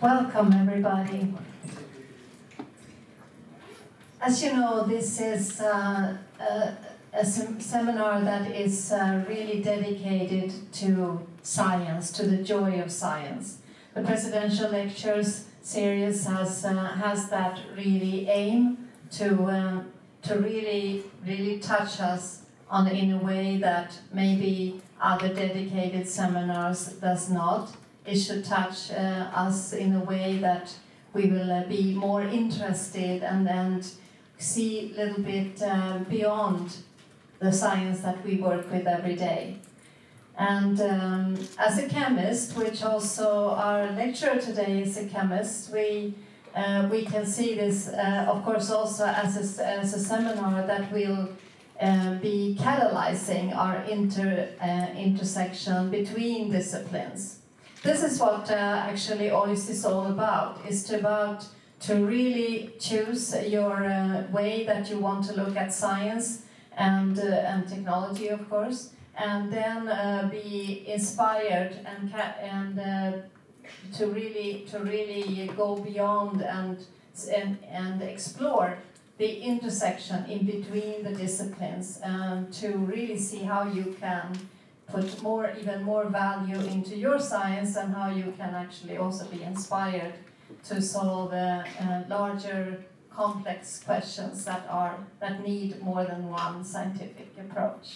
Welcome, everybody. As you know, this is uh, a, a sem seminar that is uh, really dedicated to science, to the joy of science. The presidential lectures series has uh, has that really aim to uh, to really really touch us on in a way that maybe other dedicated seminars does not. It should touch uh, us in a way that we will uh, be more interested and and see a little bit uh, beyond the science that we work with every day. And um, as a chemist, which also our lecturer today is a chemist, we uh, we can see this, uh, of course, also as a, as a seminar that will uh, be catalyzing our inter, uh, intersection between disciplines. This is what uh, actually OIST is all about. It's about to really choose your uh, way that you want to look at science and, and technology, of course and then uh, be inspired and and uh, to really to really go beyond and and, and explore the intersection in between the disciplines and to really see how you can put more even more value into your science and how you can actually also be inspired to solve uh, uh, larger complex questions that are that need more than one scientific approach.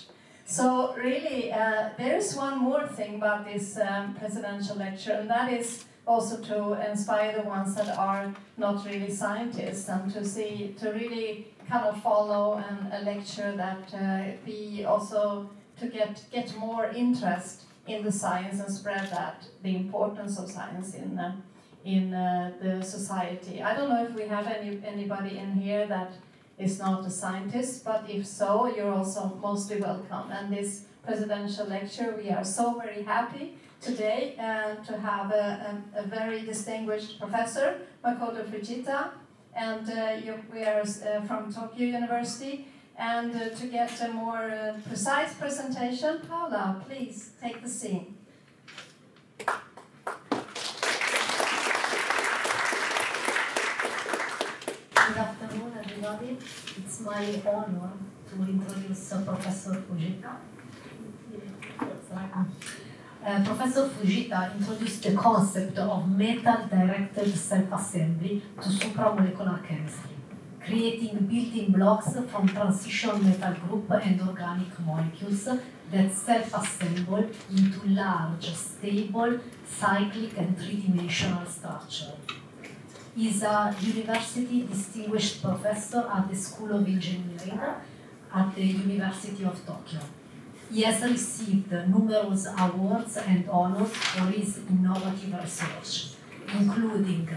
So really, uh, there is one more thing about this um, presidential lecture, and that is also to inspire the ones that are not really scientists and to see, to really kind of follow an, a lecture that uh, be also to get get more interest in the science and spread that the importance of science in uh, in uh, the society. I don't know if we have any anybody in here that is not a scientist, but if so, you're also mostly welcome. And this presidential lecture, we are so very happy today uh, to have a, a, a, very distinguished professor, Makoto Fujita, and uh, you, we are uh, from Tokyo University. And uh, to get a more uh, precise presentation, Paula, please take the scene. Good afternoon, everybody. It's my honor to introduce Professor Fujita. Uh, Professor Fujita introduced the concept of metal-directed self-assembly to supramolecular chemistry, creating building blocks from transition metal group and organic molecules that self-assemble into large, stable, cyclic and three-dimensional structure He is a university distinguished professor at the School of Engineering at the University of Tokyo. He has received numerous awards and honors for his innovative research, including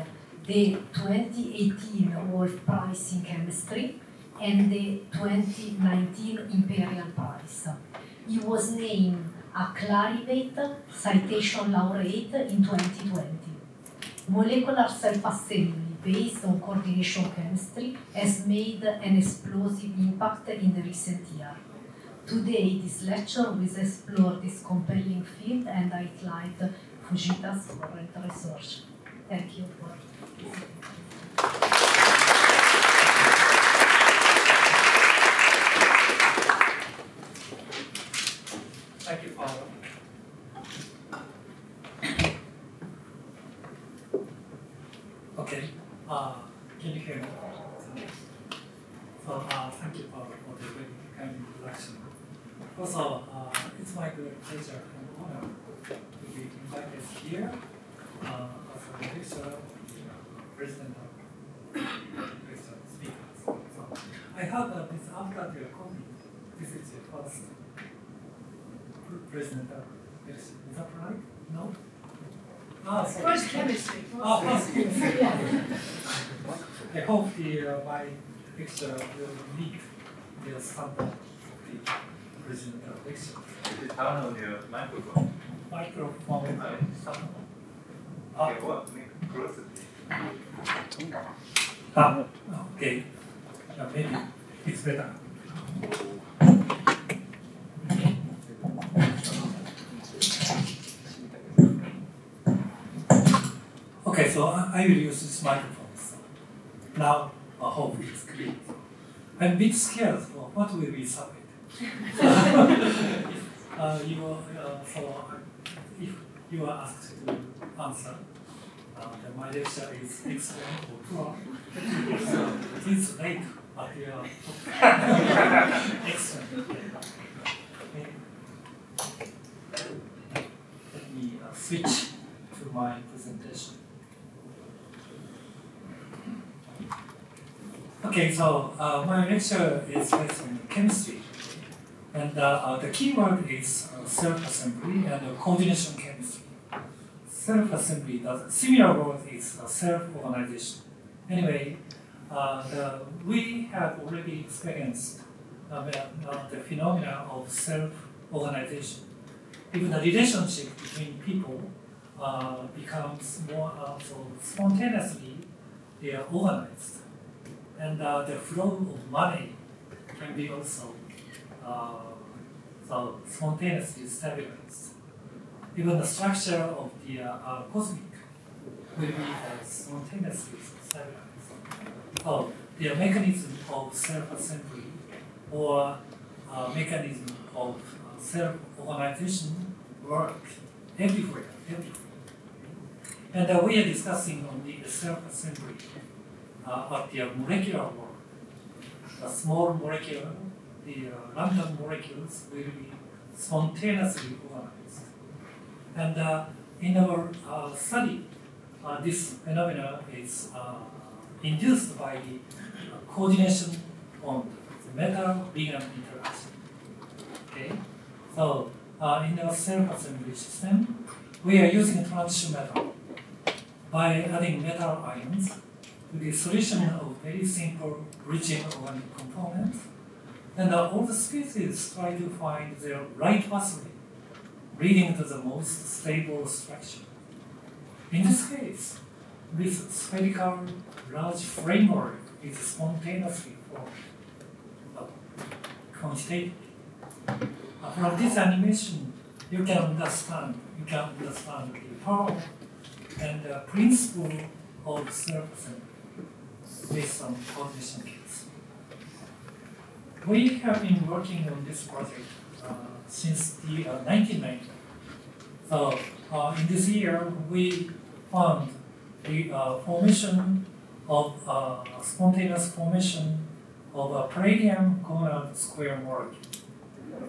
the 2018 Wolf Prize in Chemistry and the 2019 Imperial Prize. He was named a Clarivate Citation Laureate in 2020 molecular self-assembly based on coordination chemistry has made an explosive impact in the recent year. Today, this lecture will explore this compelling field and highlight Fujita's current research. Thank you for. Thank you, Paula. Okay, uh, can you hear me? So, uh, thank you, Paula, for the very kind introduction. Also, uh, it's my great pleasure and honor to be invited here uh, as a president of lecture speakers. So, I heard that this after your comment, this is your first president of. Is that right? No? Ah, sorry. First chemistry. Ah, first chemistry. I hope the, uh, my lecture will meet the standard of the president of lecture. Is it turn on your microphone? Microphone. Uh, some- Ah, Okay, what? Make closer. Ah, okay. Uh, maybe it's better. Okay, so I, will use this microphone. So now I hope it's clear. I'm a bit scared for what will be submitted. uh, you are, uh, so if you are asked to answer, uh, my lecture is excellent so is late, but you are excellent. Let me uh, switch to my presentation. Okay, so uh, my lecture is based on chemistry. And uh, uh, the keyword is uh, self-assembly and uh, coordination chemistry. Self-assembly, the similar word is self-organization. Anyway, uh, the, we have already experienced uh, the, phenomena of self-organization. Even the relationship between people uh, becomes more uh, so spontaneously they are organized and uh, the flow of money can be also uh, so spontaneously stabilized. Even the structure of the uh, uh, cosmic will be uh, spontaneously stabilized. So the mechanism of self-assembly or uh, mechanism of uh, self-organization work everywhere, everywhere. And uh, we are discussing on the self-assembly uh, at the molecular world. The small molecule, the uh, random molecules will be spontaneously organized. And uh, in our uh, study, uh, this phenomena is uh, induced by the uh, coordination on the metal-ligand interaction. Okay, so in our self-assembly system, we are using transition metal by adding metal ions to the solution of very simple bridging organic components. And all the species try to find their right pathway, leading to the most stable structure. In this case, this spherical large framework is spontaneously formed, but from this animation, you can understand, you can understand the power and the principle of self-assembly based on coordination kits. We have been working on this project uh, since the uh, 1990s. So uh, in this year, we found the uh, formation of uh, spontaneous formation of a palladium gonad square molecule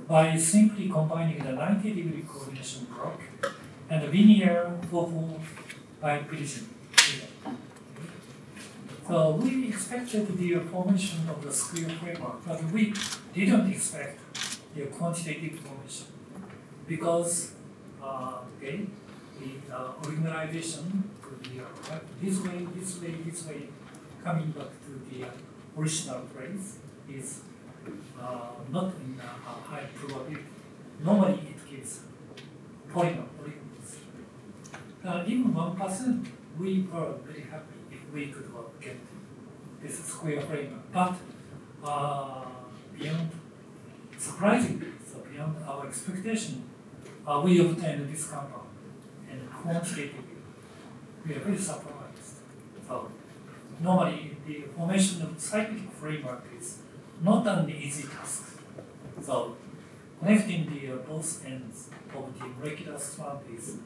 by simply combining the 90 degree coordination block and the linear 4 bipyridine. So we expected the formation of the square framework, but we didn't expect the quantitative formation because uh, okay, the uh, could be uh, this way, this way, this way, coming back to the original place is uh, not in a high probability. Normally it gives polymer polygons. Uh, even one person, we were very happy if we could get this square framework. But uh, beyond, surprisingly, so beyond our expectation, uh, we obtained this compound and quantitatively, we are very surprised. So normally the formation of cyclic framework is not an easy task. So connecting the uh, both ends of the molecular strand is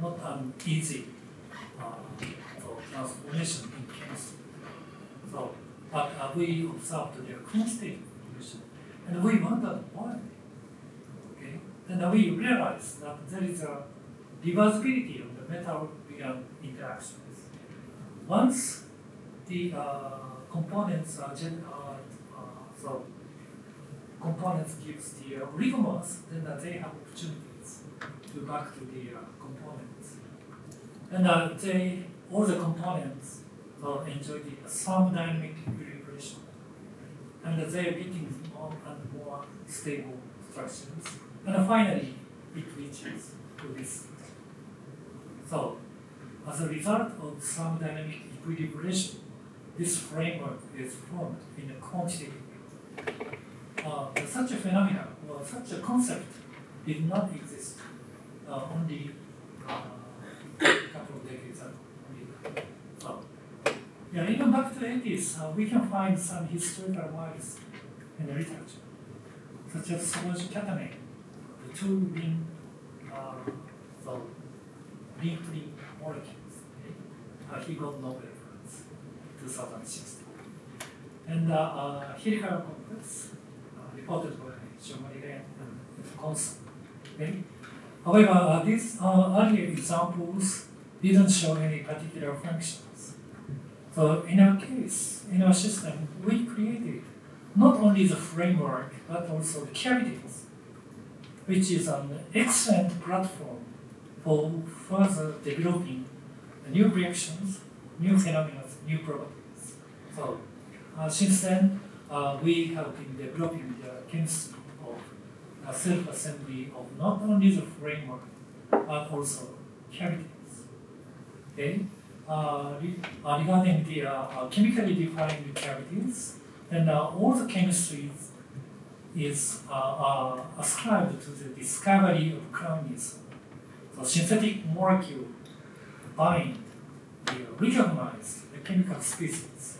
not an easy uh, transformation in chemistry. So, but uh, we observed the quantitative and we wonder why. Okay, then we realize that there is a reversibility of the metal ligand interactions. Once the uh, components are gen- uh, uh, so components gives the uh, oligomers, then uh, they have opportunities to back to the uh, components. And uh, they, all the components uh, enjoy the thermodynamic equilibration. And they are getting more and more stable structures. And finally, it reaches to this. So, as a result of thermodynamic equilibration, this framework is formed in a quantitative way. Uh, such a phenomenon or such a concept did not exist uh, only uh, a couple of decades ago. Only uh, even back to the 80s, uh, we can find some historical marks in the literature, such as Sauvage catenane, the two ring, uh, link-free molecules. Okay? Uh, he got Nobel Prize 2016. And uh, uh, helical complex, uh, reported by Jean-Marie and Conson. Okay? However, uh, these uh, earlier examples didn't show any particular functions. So in our case, in our system, we created not only the framework, but also the cavities, which is an excellent platform for further developing new reactions, new phenomena, new properties. So uh, since then, uh, we have been developing the chemistry of uh, self-assembly of not only the framework, but also cavities. Okay? Uh, uh, regarding the uh, chemically defined cavities, then uh, all the chemistry is uh, uh, ascribed to the discovery of crown ethers. So synthetic molecule bind the recognize the chemical species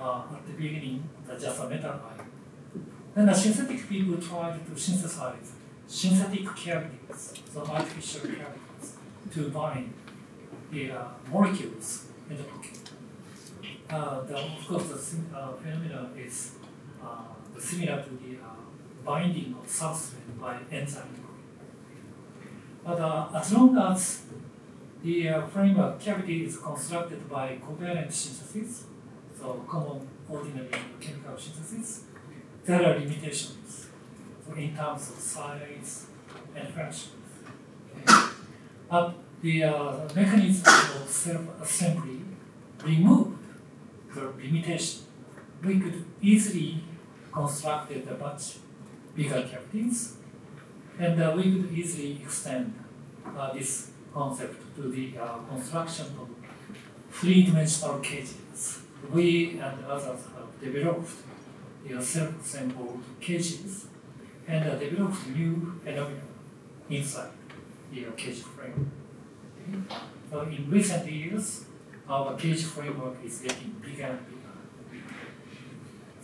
at the beginning, the just a metal ion. Then the synthetic people tried to synthesize synthetic cavities, so artificial cavities, to bind the uh, molecules in the. Uh, the, of course, the uh, is uh, similar to the uh, binding of substrate by enzyme. But uh, as long as the framework cavity is constructed by covalent synthesis, so common ordinary chemical synthesis, there are limitations so in terms of size and functions. Okay. But the mechanism of self-assembly removed the limitation. We could easily construct a much bigger cavities, and uh, we could easily extend uh, this concept to the uh, construction of three-dimensional cages. We and others have developed the self-assembled cages and uh, developed new phenomena inside the cage frame. Okay? So in recent years, our cage framework is getting bigger and bigger.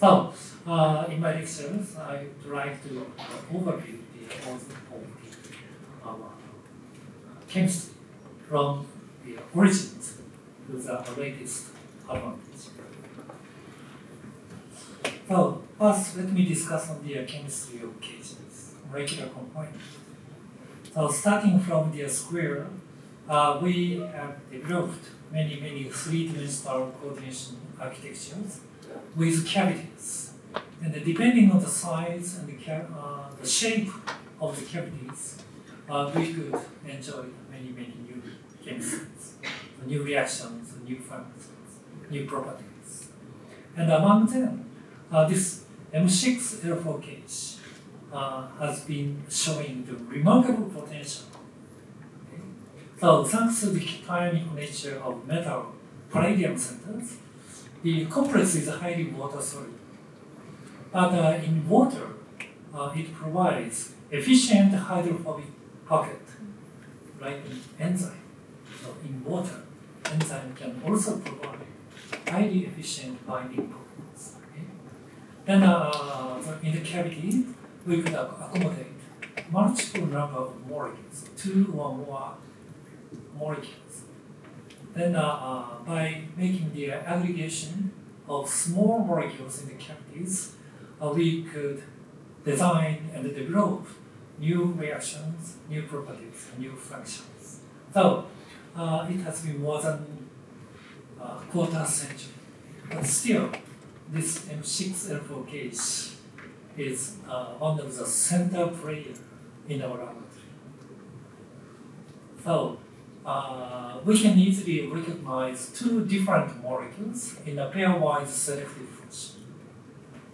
So, uh, in my lectures, I would like to overview the author of the, our chemistry from the origins to the latest advantage. So, first, let me discuss on the chemistry of cages, molecular components. So, starting from the square, uh, we have developed many, many three-dimensional coordination architectures with cavities. And depending on the size and the, uh, the shape of the cavities, uh, we could enjoy many, many new chemistries, new reactions, new functions, new properties. And among them, uh, this M6L4 cage uh, has been showing the remarkable potential. So thanks to the cationic nature of metal palladium centers, the complex is highly water soluble. But uh, in water, uh, it provides efficient hydrophobic pocket, like enzyme. So in water, enzyme can also provide highly efficient binding pockets. Okay? Then uh, so in the cavity, we could accommodate multiple number of molecules, two or more molecules. Then uh, uh, by making the aggregation of small molecules in the cavities, uh, we could design and develop new reactions, new properties, new functions. So uh, it has been more than a quarter century, but still, this M6L4 cage is uh, one of the center player in our laboratory. So uh, we can easily recognize two different molecules in a pairwise selective fashion.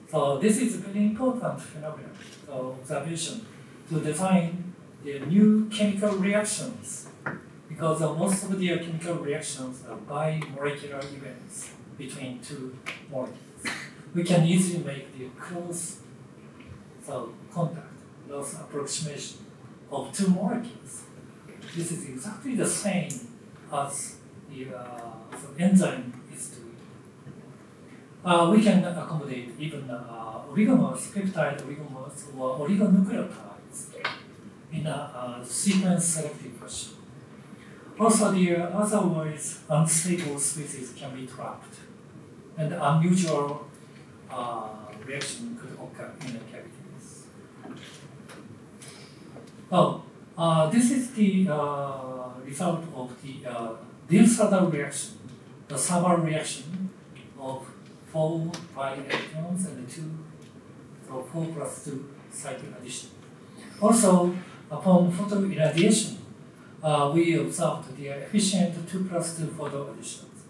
So this is a very important phenomenon, so observation, to define the new chemical reactions because most of the chemical reactions are bimolecular events between two molecules. We can easily make the close so contact, close approximation of two molecules. This is exactly the same as the uh, enzyme is doing. uh, we can accommodate even uh, oligomers, peptide oligomers or oligonucleotides in a uh, sequence selective fashion. Also, the uh, otherwise unstable species can be trapped, and unusual uh, reaction could occur in the cavities. Oh, uh, this is the uh, result of the uh, Diels-Alder reaction, the summer reaction of four pi electrons and two, so four plus two cycle addition. Also, upon photoirradiation, uh, we observed the efficient two plus two photo additions.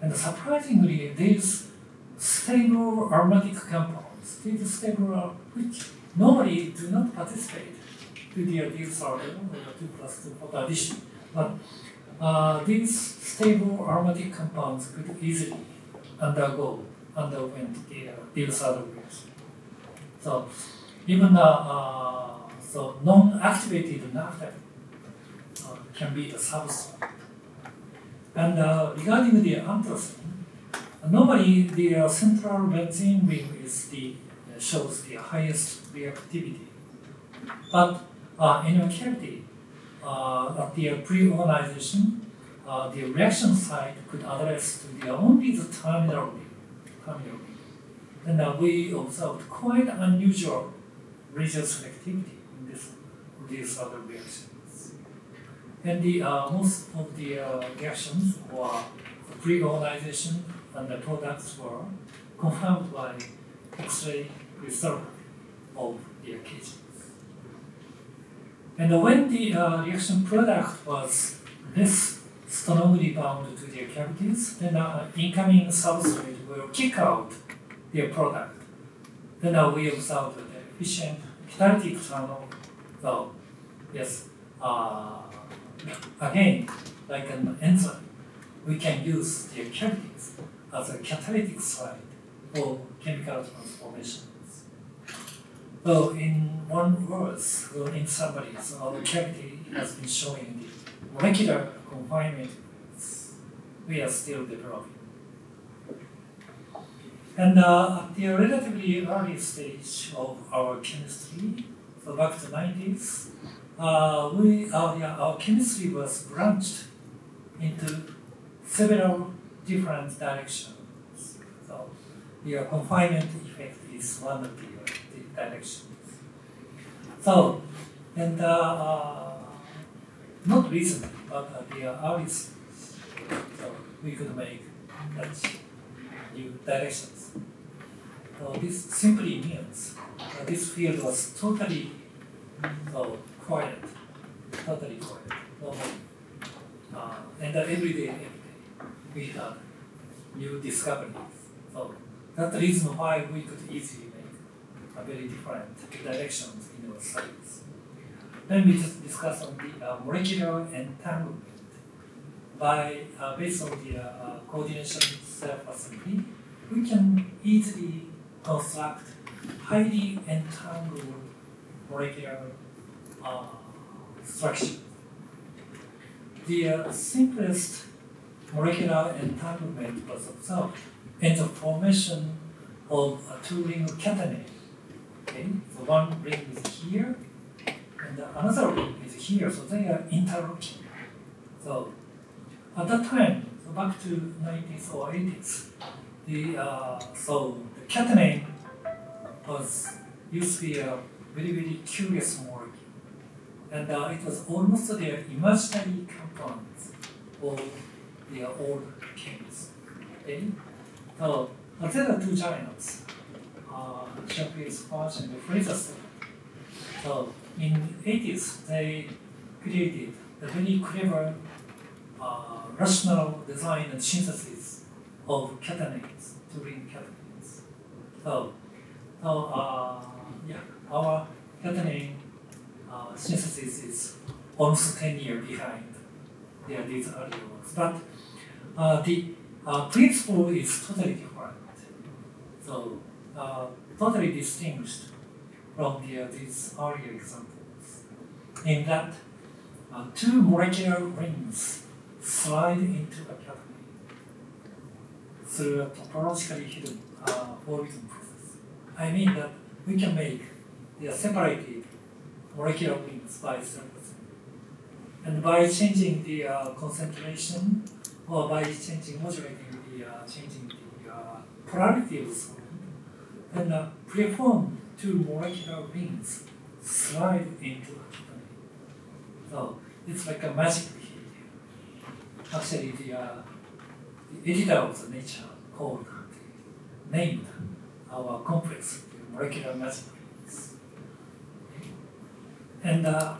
And surprisingly, these stable aromatic compounds, these stable, which normally do not participate to the Diels-Alder or two plus two photo addition, but uh, these stable aromatic compounds could easily undergo, underwent the uh, Diels-Alder. So even uh, uh, so non-activated naphthalene uh, can be the substrate. And uh, regarding the anthracene, normally the uh, central benzene ring is the uh, shows the highest reactivity, but uh, in a cavity, uh, at the pre-organization, uh, the reaction site could address to the only the terminal ring, terminal ring. And we observed quite unusual regioselectivity in this, Diels-Alder reactions. And the most of the reactions were pre-organization and the products were confirmed by X-ray crystallography of the occasions. And when the uh, reaction product was less strongly bound to their cavities, then uh, incoming substrate will kick out their product. Then uh, we observed the efficient catalytic channel. So, yes, uh, again, like an enzyme, we can use their cavities as a catalytic site for chemical transformations. So, in one word, so in summary, so our cavity has been showing the molecular confinement we are still developing. And uh, at the relatively early stage of our chemistry, so back to the 90s, uh, we, our, yeah, our chemistry was branched into several different directions. So the uh, confinement effect is one of the, uh, directions. So, and uh, uh, not recently, but at the uh, early so we could make that new directions. So this simply means that this field was totally so quiet, totally quiet, no more. Uh, and uh, every day, every day, we had new discoveries. So that's the reason why we could easily a very different directions in our studies. Then we just discuss on the uh, molecular entanglement by uh, based on the uh, coordination self-assembly, we can easily construct highly entangled molecular uh, structure. The uh, simplest molecular entanglement was observed in the formation of a two-ring catenane. Okay, so one ring is here, and another ring is here, so they are interlocking. So at that time, so back to 90s or 80s, the uh, so the catenane was used to be a very very curious molecule, and uh, it was almost their imaginary compounds of their old chemists. Okay, so there are two giants, uh, Jacques Fudge and Fraser So in 80s, they created a very clever uh, rational design and synthesis of catenanes, two-ring catenanes. So, so uh, yeah, our catenane uh, synthesis is almost 10 years behind yeah, these earlier works. But uh, the uh, principle is totally different. So, uh, totally distinguished from the, uh, these earlier examples. In that, uh, two molecular rings slide into a cavity through a topologically hidden uh, process. I mean that we can make the separated molecular rings by surface. And by changing the uh, concentration or by changing, modulating the uh, changing the uh, polarity of then uh, preform two molecular rings slide into the catenane. So it's like a magic behavior. Actually, the, uh, the editor of the nature called named our complex the molecular magic rings. And uh,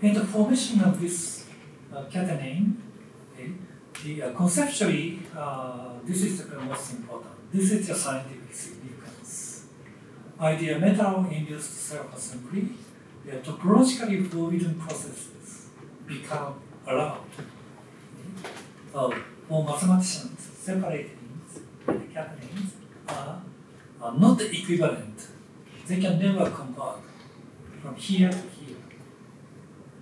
in the formation of this uh, catenane, okay, the, uh, conceptually, uh, this is the most important. This is the scientific. The metal-induced self-assembly, the topologically forbidden processes become allowed. So, for mathematicians, separated rings and catenanes are, are not equivalent. They can never convert from here to here.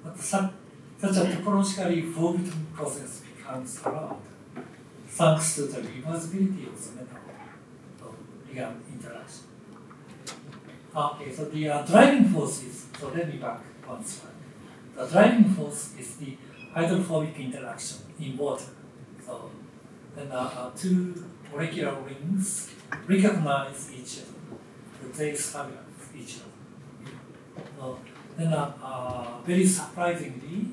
But such, such a topologically forbidden process becomes allowed thanks to the reversibility of the metal of interaction. Okay, so the uh, driving force is, so let me back one slide. The driving force is the hydrophobic interaction in water. So then uh, uh, two molecular rings recognize each other. They stabilize each other. So then uh, uh, very surprisingly,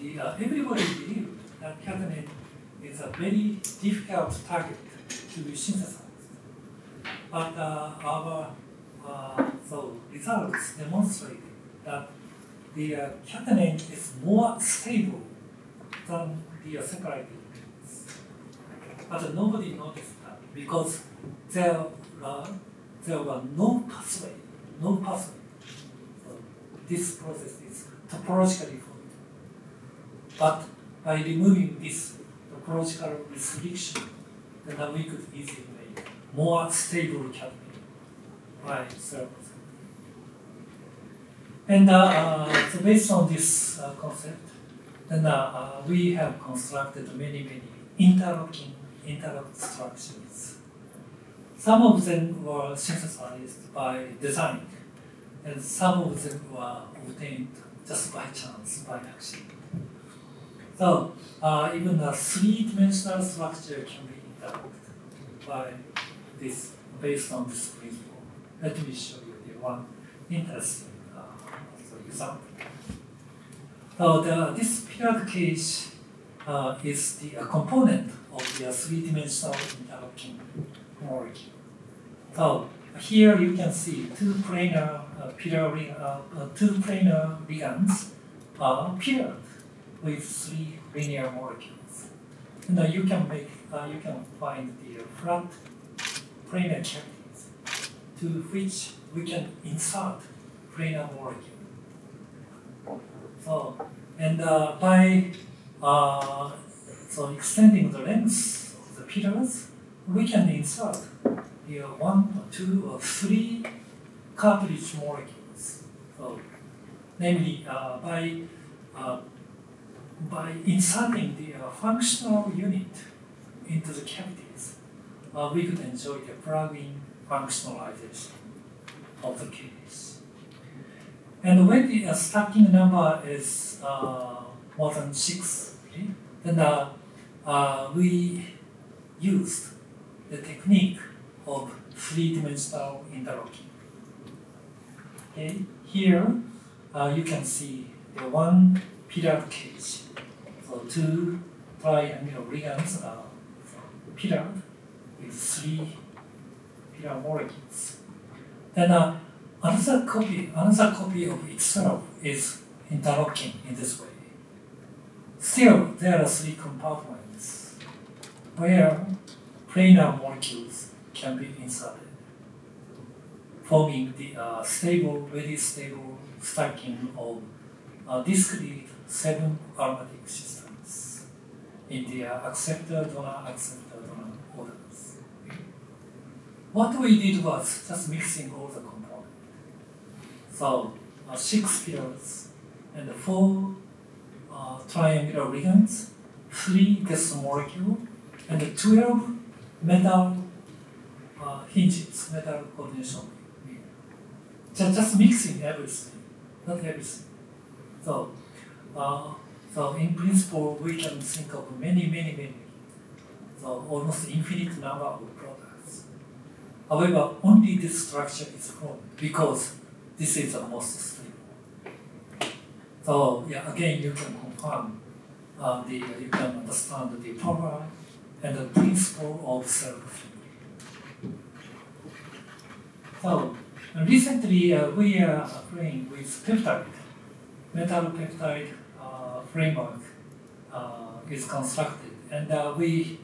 the, uh, everybody believed that catenane is a very difficult target to be synthesized. But uh, our so results demonstrated that the uh, is more stable than the uh, separated. But nobody noticed that because there, uh, there were no pathway, no pathway. So this process is topologically forbidden. But by removing this topological restriction, then we could easily make more stable catenane by surface. And uh, uh, so based on this uh, concept, then we have constructed many, many interlocking interlocked structures. Some of them were synthesized by design, and some of them were obtained just by chance, by accident. So uh, even a three-dimensional structure can be interlocked by this, based on this principle. Let me show you the one interesting uh, example. So the, this paired cage uh, is the uh, component of the three-dimensional interlocking molecule. So here you can see two planar uh, pillar, uh, uh, two planar ligands are paired with three linear molecules. And uh, you can make uh, you can find the flat planar cavities to which we can insert planar molecule. So and uh, by uh, so extending the length of the pillars, we can insert the one, or two, or three cartridge molecules. So, namely, uh, by uh, by inserting the uh, functional unit into the cavities, uh, we could enjoy the plug-in functionalization of the case. And when the uh, stacking number is uh, more than six, okay, then uh, uh, we used the technique of three-dimensional interlocking. Okay, here uh, you can see the one pillar cage. So two triangular ligands are pillared with three pillar molecules. Then uh, another copy, another copy of itself is interlocking in this way. Still, there are three compartments where planar molecules can be inserted, forming the uh, stable, very stable stacking of uh, discrete seven aromatic systems in the uh, acceptor, donor, acceptor. What we did was just mixing all the components. So uh, six pillars and four uh, triangular ligands, three gas molecule, and 12 metal uh, hinges, metal coordination. Just, just mixing everything, not everything. So, uh, so in principle, we can think of many, many, many, so almost infinite number of. However, only this structure is formed because this is the most stable. So yeah, again, you can confirm uh, the you can understand the power and the principle of self. So recently, uh, we are playing with peptide, metal peptide uh, framework uh, is constructed, and uh, we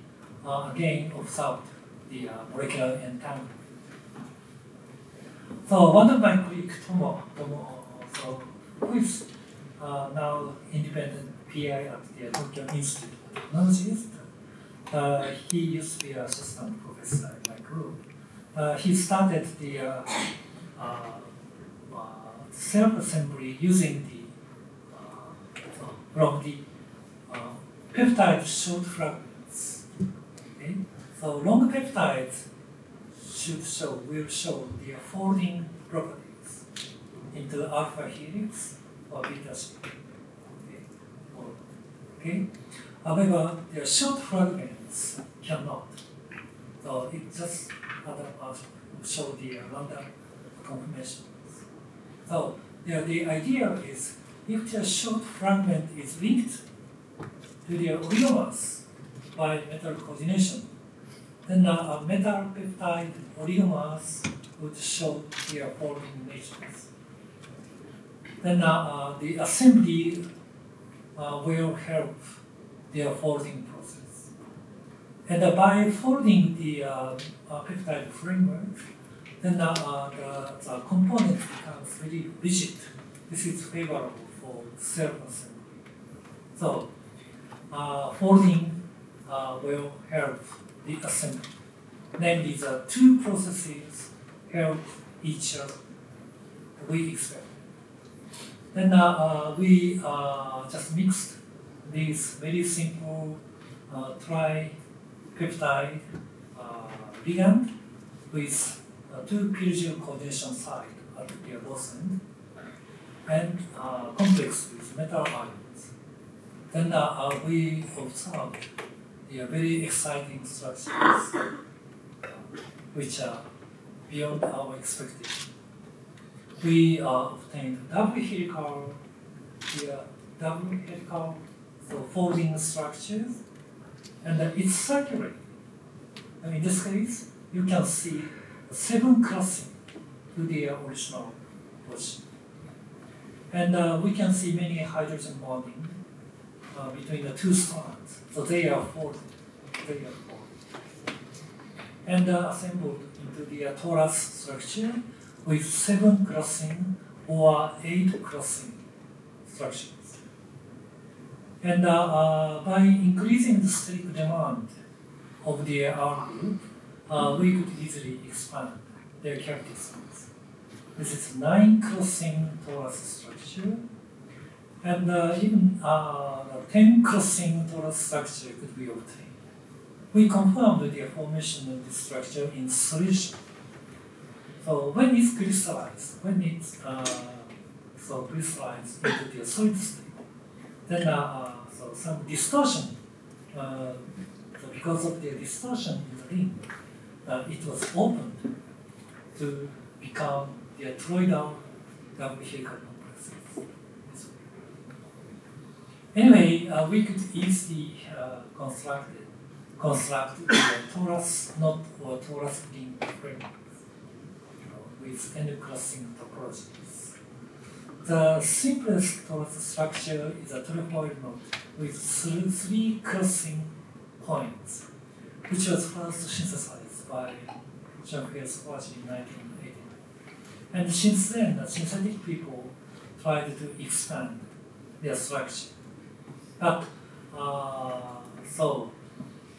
uh, again observed the uh, molecular. So one of my colleagues, Tomo, Tomo, so who is uh, now independent PI at the Tokyo Institute of Technologies. Uh, he used to be an assistant professor in my group. Uh, he started the uh, uh, self-assembly using the uh, from the peptide short fragments. Okay? So long peptides should show will show the folding properties into alpha helix or beta sheet. Okay? Okay? However, the short fragments cannot. So it just other part show the random conformations. So yeah, the idea is if the short fragment is linked to the oligomers by metal coordination, then uh, a metal peptide oligomers would show their folding natures. Then uh, uh, the assembly uh, will help their folding process. And uh, by folding the uh, peptide framework, then the, the component becomes really rigid. This is favorable for self-assembly. So folding will help the assembly. Namely, the two processes help each other. We expect. Then uh, uh, we uh, just mixed this very simple tripeptide ligand with two pyridyl coordination site at the both end and complex with metal ions. Then we observed the very exciting structures which are beyond our expectation we uh, obtained double helical, the double helical, so folding structures, and uh, it's circular. And in this case, you can see seven crossing to the original position. And uh, we can see many hydrogen bonding uh, between the two strands. So they are folded. They are folded. And uh, assembled into the uh, torus structure with seven crossing or eight crossing structures. And uh, uh, by increasing the steric demand of the R group, uh, we could easily expand their characteristics. This is nine crossing torus structure, and uh, even uh, 10 crossing torus structure could be obtained. We confirmed the formation of this structure in solution so when it's crystallized, when it's uh, so crystallized into the solid state, then uh, uh, so some distortion. Uh, so because of the distortion in the ring, it was opened to become the toroidal double helical complexes. Anyway, uh, we could easily construct construct the torus knot or torus ring framework with end-crossing topologies. The simplest torus structure is a trefoil knot with three crossing points, which was first synthesized by Jean-Pierre in 1989. And since then, the synthetic people tried to expand their structure. But uh, so,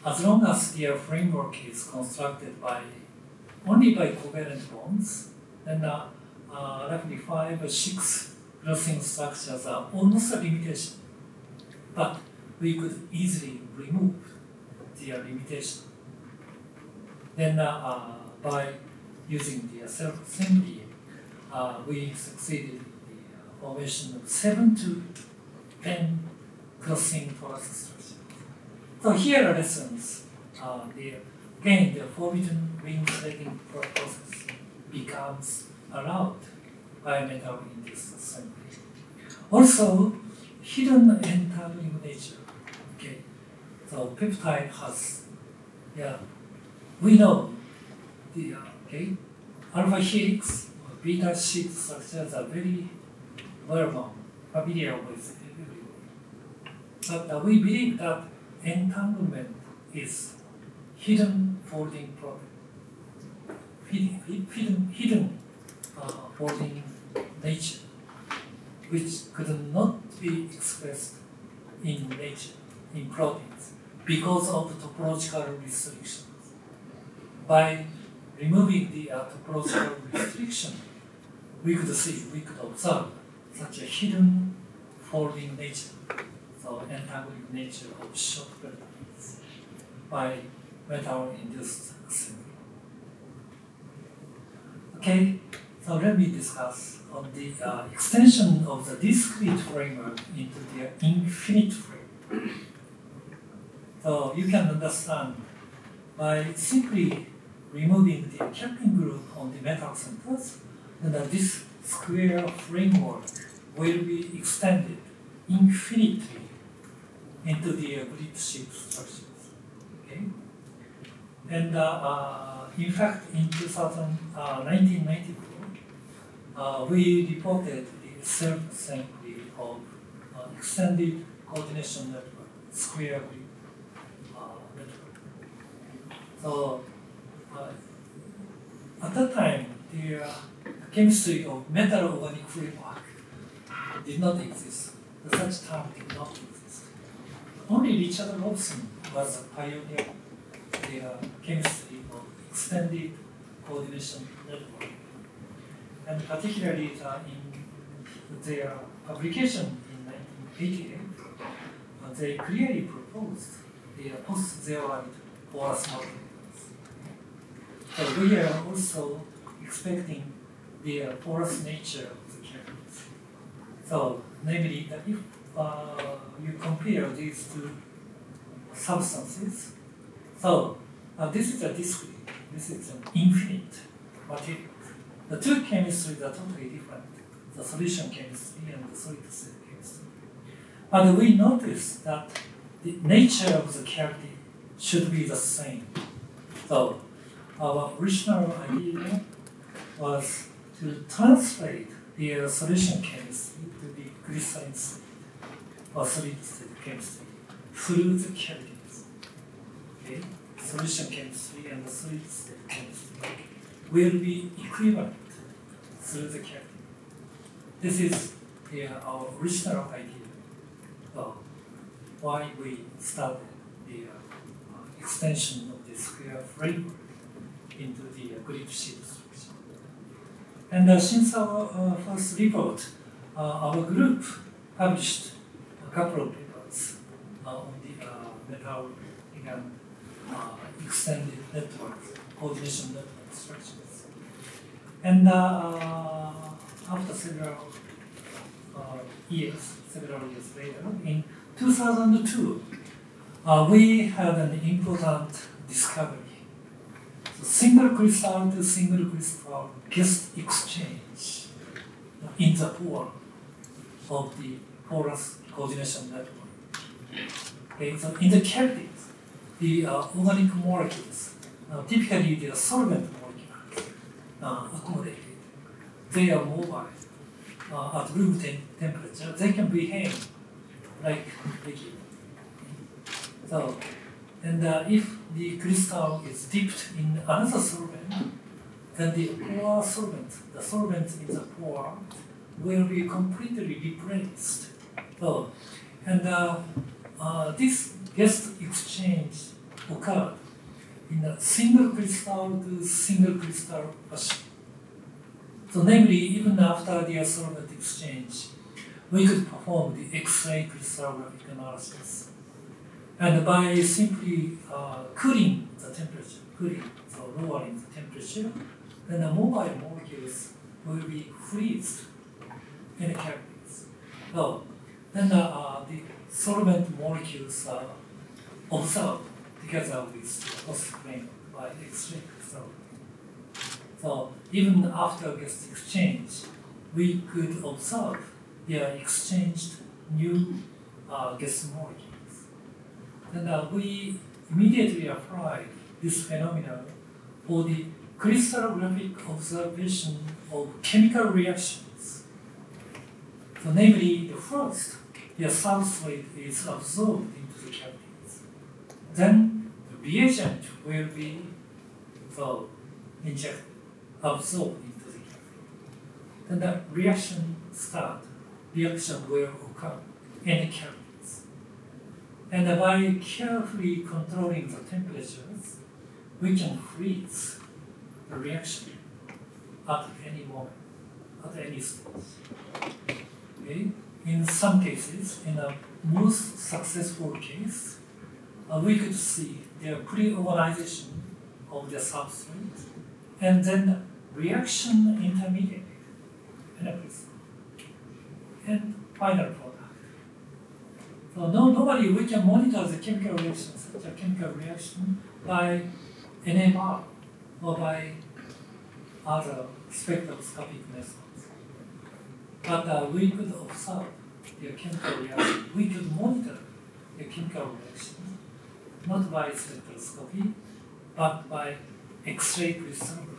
as long as their framework is constructed by only by covalent bonds, then uh, uh, roughly five or six crossing structures are almost a limitation. But we could easily remove the limitation. Then uh, by using the self-assembly, uh, we succeeded in the uh, formation of seven to ten crossing thoracic. So here are lessons. Uh, the, again, the forbidden ring threading process becomes allowed by metal induced assembly. Also, hidden entangling nature. Okay, so peptide has, yeah, we know the uh, okay, alpha helix beta sheet structures are very well known, familiar with. But we believe that entanglement is hidden folding problem. Hidden, hidden, hidden uh, folding nature, which could not be expressed in nature, in proteins, because of topological restrictions. By removing the uh, topological restriction, we could see, we could observe such a hidden folding nature, so entangling nature of proteins by metal-induced assembly. Okay, so let me discuss on the uh, extension of the discrete framework into the infinite frame. So you can understand by simply removing the capping group on the metal centers, then this square framework will be extended infinitely into the uh, grid shape structures. Okay? And uh, uh, in fact, in 2000, uh, 1994, uh, we reported the self-assembly of uh, extended coordination network, square grid uh, network. So uh, at that time, the uh, chemistry of metal organic framework did not exist. Such term did not exist. Only Richard Robson was a pioneer in the uh, chemistry of extended coordination network. And particularly uh, in their publication in 1988, uh, they clearly proposed the post-zeroid porous materials. So we are also expecting the porous nature of the chemicals. So, namely, that if uh, you compare these two substances, so uh, this is a discrete, this is an infinite material. The two chemistries are totally different, the solution chemistry and the solid state chemistry. But we notice that the nature of the cavity should be the same. So our original idea was to translate the solution chemistry to the crystalline state or solid state chemistry through the cavities. Okay? Solution chemistry and the solid state chemistry will be equivalent through the cavity. This is the, our original idea of why we started the uh, extension of the square framework into the uh, grid sheet structure. And uh, since our uh, first report, uh, our group published couple of papers uh, on the uh, metal again, extended network, coordination network structures. And after several years, several years later, in 2002, uh, we had an important discovery. Single crystal to single crystal guest exchange in the pore of the porous coordination network. Okay, so in the cavities, the uh, organic molecules, uh, typically the solvent molecules, uh, accommodated. They are mobile uh, at room tem temperature. They can behave like liquid. So, and uh, if the crystal is dipped in another solvent, then the pore solvent, the solvent in the pore, will be completely replaced. So, and uh, uh, this guest exchange occurred in a single crystal to single crystal fashion. So, namely, even after the solvent exchange, we could perform the X-ray crystallographic analysis. And by simply uh, cooling the temperature, cooling, so lowering the temperature, then the mobile molecules will be freezed in the cavities. So then the, uh, the solvent molecules are observed together with the frame by X-ray crystal. So even after guest exchange, we could observe their exchanged new uh, guest molecules. Then uh, we immediately applied this phenomenon for the crystallographic observation of chemical reactions. So namely, the first, the substrate is absorbed into the cavities. Then the reagent will be so injected, absorbed into the cavity. Then the reaction start, reaction will occur in the cavities. And by carefully controlling the temperatures, we can freeze the reaction at any moment, at any stage. Okay? In some cases, in the most successful case, uh, we could see the pre-organization of the substrate and then reaction intermediate in a and final product. So no, nobody, we can monitor the chemical reaction, such a chemical reaction by NMR or by other spectroscopic methods. But uh, we could observe the chemical reaction. We could monitor the chemical reaction, not by spectroscopy, but by X-ray crystallography.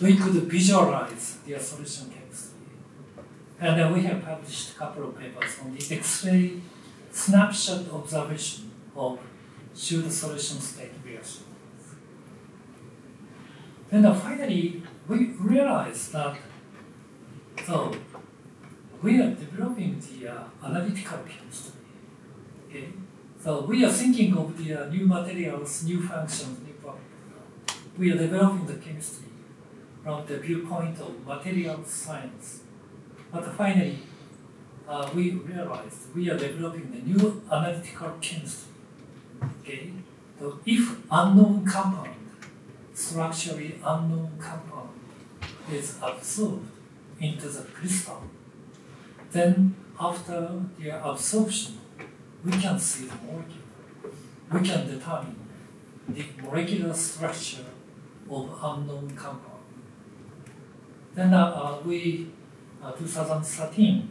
We could visualize their solution chemistry. And uh, we have published a couple of papers on the X-ray snapshot observation of pseudo solution state reactions. Then uh, finally, we realized that so we are developing the uh, analytical chemistry. Okay, so we are thinking of the uh, new materials, new functions, new properties. We are developing the chemistry from the viewpoint of material science. But finally, uh, we realized we are developing the new analytical chemistry. Okay, so if unknown compound structurally unknown compound is absorbed into the crystal, then after their absorption, we can see the molecule. We can determine the molecular structure of unknown compound. Then uh, uh, we, uh, 2013,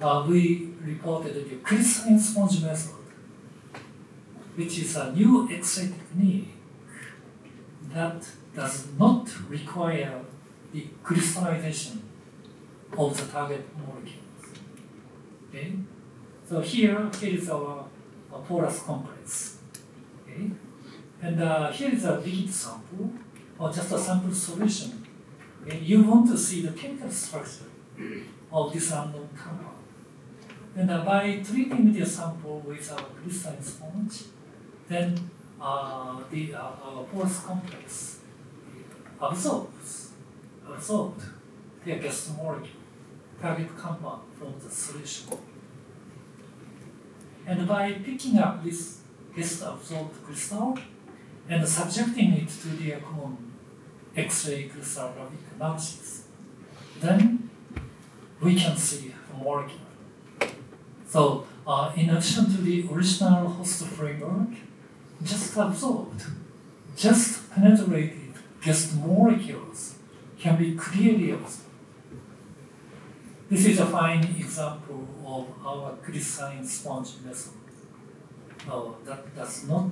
uh, we reported the crystalline sponge method, which is a new X-ray technique that does not require the crystallization of the target molecules. Okay? So here, is our, porous complex. Okay? And uh, here is a liquid sample, or just a sample solution. Okay? You want to see the chemical structure of this unknown compound. And uh, by treating the sample with our crystalline sponge, then uh, the uh, porous complex absorbs absorbed the guest molecule, target compound from the solution. And by picking up this guest absorbed crystal and subjecting it to the common X-ray crystallographic analysis, then we can see the molecule. So, uh, in addition to the original host framework, just absorbed, just penetrated guest molecules can be clearly observed. This is a fine example of our crystalline sponge vessel uh, that does not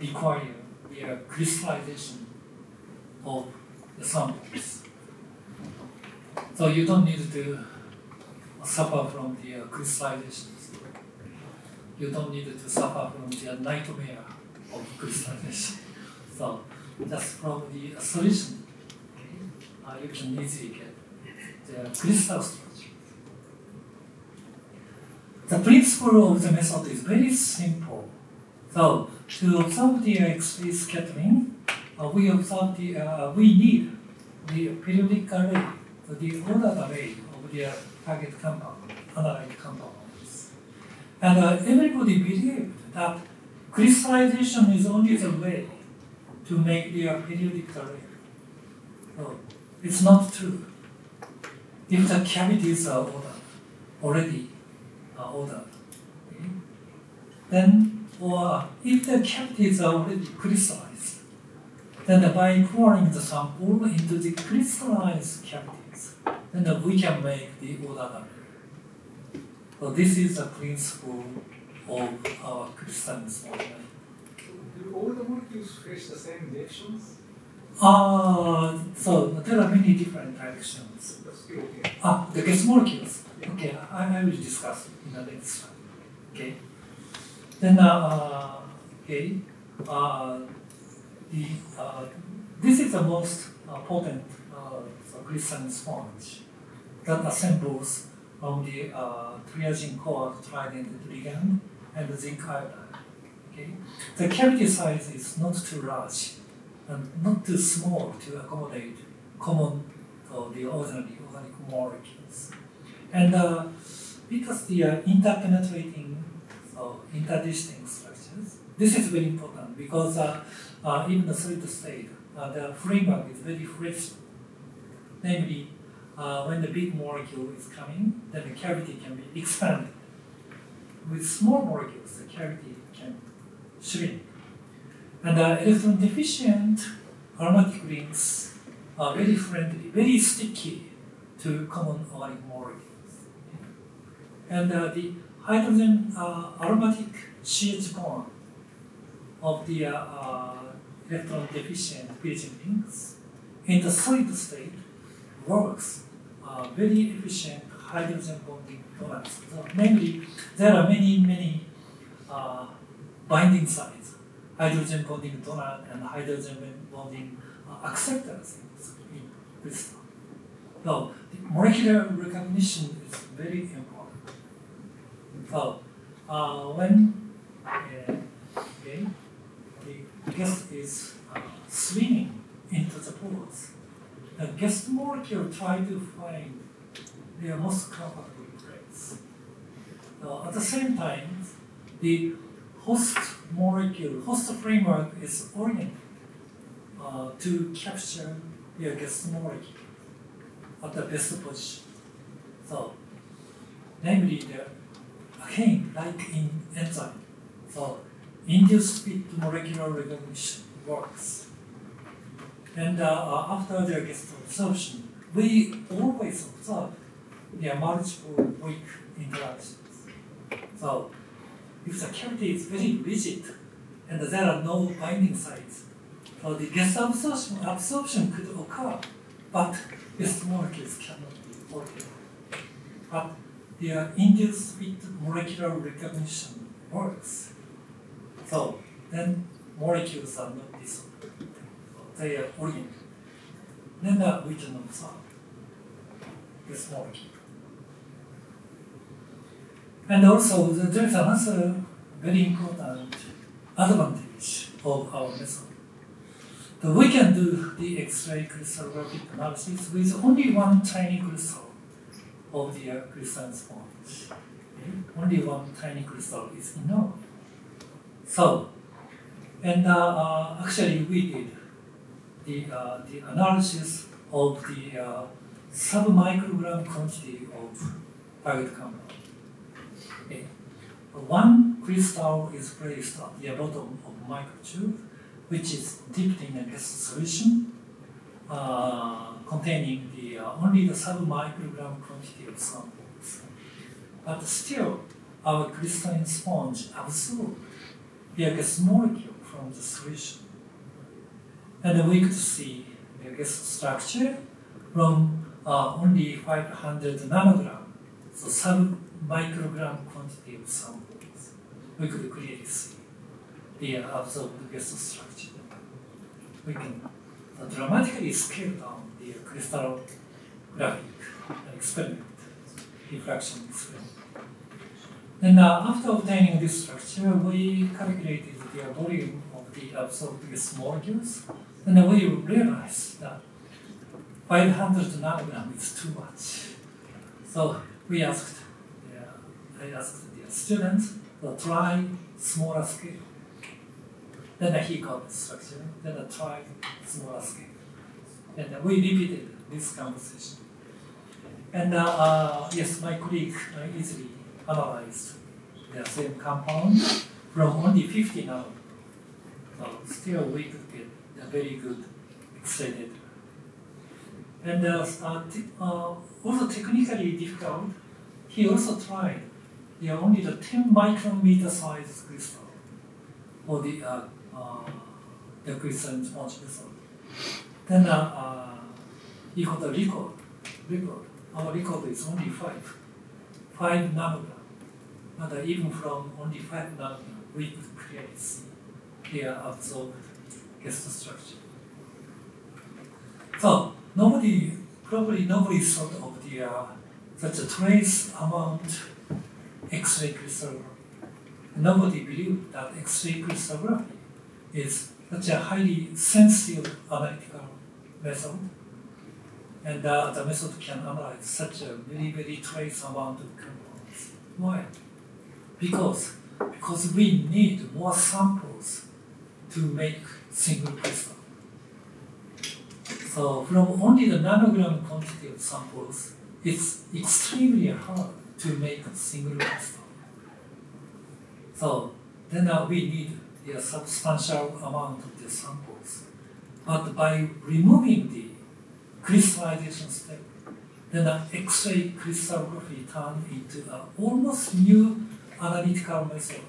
require the crystallization of the samples. So you don't need to suffer from the crystallization. You don't need to suffer from the nightmare of crystallization. So just from the solution, uh, you can easily get the crystal structure. The principle of the method is very simple. So to observe the X-ray scattering, uh, we observe the uh, we need the periodic array, so the ordered array of the target compound, analyte compounds. And uh, everybody believed that crystallization is only the way to make the periodic array. No, it's not true. If the cavities are ordered, already are ordered, then, or if the cavities are already crystallized, then by pouring the sample into the crystallized cavities, then we can make the ordered array. So this is the principle of our crystalline array. Do all the molecules face the same reactions? Uh, so there are many different directions. That's still okay. Ah, the guest molecules. Okay, I, I will discuss in the next slide. Okay. Then, uh, okay, uh, the, uh, this is the most uh, potent uh, so sponge that assembles from the uh, triazine core trident ligand and zinc iodide. Okay, the cavity size is not too large and not too small to accommodate common uh, the ordinary organic molecules. And uh, because the uh, interpenetrating, so interdistinct structures, this is very important because uh, uh, even the solid state, uh, the framework is very flexible. Namely, uh, when the big molecule is coming, then the cavity can be expanded. With small molecules, the cavity can shrink. And uh, electron deficient aromatic rings are very friendly, very sticky to common organic molecules. And uh, the hydrogen uh, aromatic CH bond of the uh, uh, electron deficient pyridine rings in the solid state works very efficient hydrogen bonding products. So, namely, there are many, many binding sites, hydrogen bonding donor and hydrogen bonding acceptors in. So, the molecular recognition is very important. So, uh, when uh, the guest is uh, swimming into the pores, the guest molecule try to find their most comfortable place. Uh, at the same time, the host molecule, host framework is oriented uh, to capture the guest molecule at the best position. So, namely, the again, like in enzyme, so induced fit molecular recognition works. And uh, uh, after the guest absorption, we always observe there are multiple weak interactions. So if the cavity is very rigid and there are no binding sites, so the guest absorption, absorption could occur, but guest molecules cannot be working. But the uh, induced fit molecular recognition works. So then molecules are not dissolved. They are oriented. Then uh, we can observe this molecule. And also, there is another very important advantage of our method. That we can do the X-ray crystallographic analysis with only one tiny crystal of the crystalline sponge. Okay? Only one tiny crystal is enough. So, and uh, uh, actually we did the, uh, the analysis of the uh, sub-microgram quantity of target compound. Okay. One crystal is placed at the bottom of microtube, which is dipped in a solution containing the uh, only the sub-microgram quantity of samples. But still, our crystalline sponge absorbed the guest molecule from the solution. And we could see the guest structure from uh, only 500 nanogram, so sub-microgram quantity of samples. We could clearly see the absorbed guest structure. We can uh, dramatically scaled down the crystallographic experiment, diffraction experiment. Then uh, after obtaining this structure, we calculated the volume of the absorbed guest molecules, and we realized that 500 nanogram is too much. So we asked, uh, I asked the students to try smaller scale. Then he got the structure, then I tried smaller scale. And we repeated this conversation. And uh, uh, yes, my colleague uh, easily analyzed the same compound from only 50 now. So still we could get a very good data. And uh, uh, uh, also technically difficult, he also tried the only the 10 micrometer size crystal for the uh, uh, the crystalline sponge crystal. Then uh, uh, he got a record. Record. Our record is only five, five nanogram. But uh, even from only five nanogram, we could see their absorbed guest structure. So nobody, probably nobody thought of the uh, such a trace amount X-ray crystallography. Nobody believed that X-ray crystallography is such a highly sensitive analytical method, and uh, the method can analyze such a very very trace amount of compounds. Why? Because because we need more samples to make single crystal. So from only the nanogram quantity of samples, it's extremely hard to make a single crystal. So then uh, we need a substantial amount of the samples. But by removing the crystallization step, then the X-ray crystallography turned into an almost new analytical method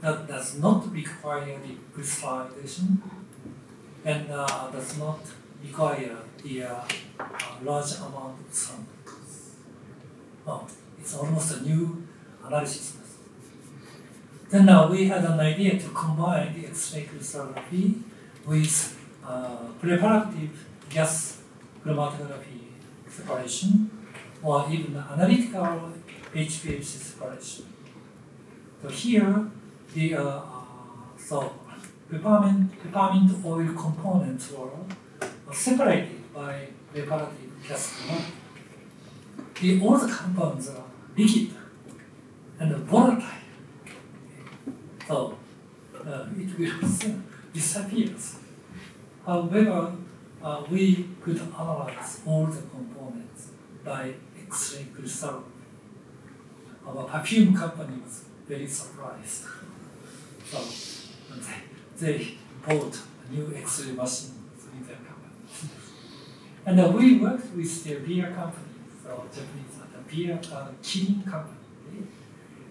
that does not require the crystallization and uh, does not require the uh, uh, large amount of samples. Oh, it's almost a new analysis method. Then uh, we had an idea to combine the X-ray crystallography with uh, preparative gas chromatography separation or even analytical HPLC separation. So here, the uh, uh, so peppermint, peppermint oil components were separated by preparative gas chromatography. The, all the compounds are liquid and volatile. So uh, it will disappear. However, uh, we could analyze all the components by X-ray crystallography. Our perfume company was very surprised. So they, they bought a new X-ray machine in their company. and uh, we worked with their beer company, so Japanese the beer uh, Kirin company.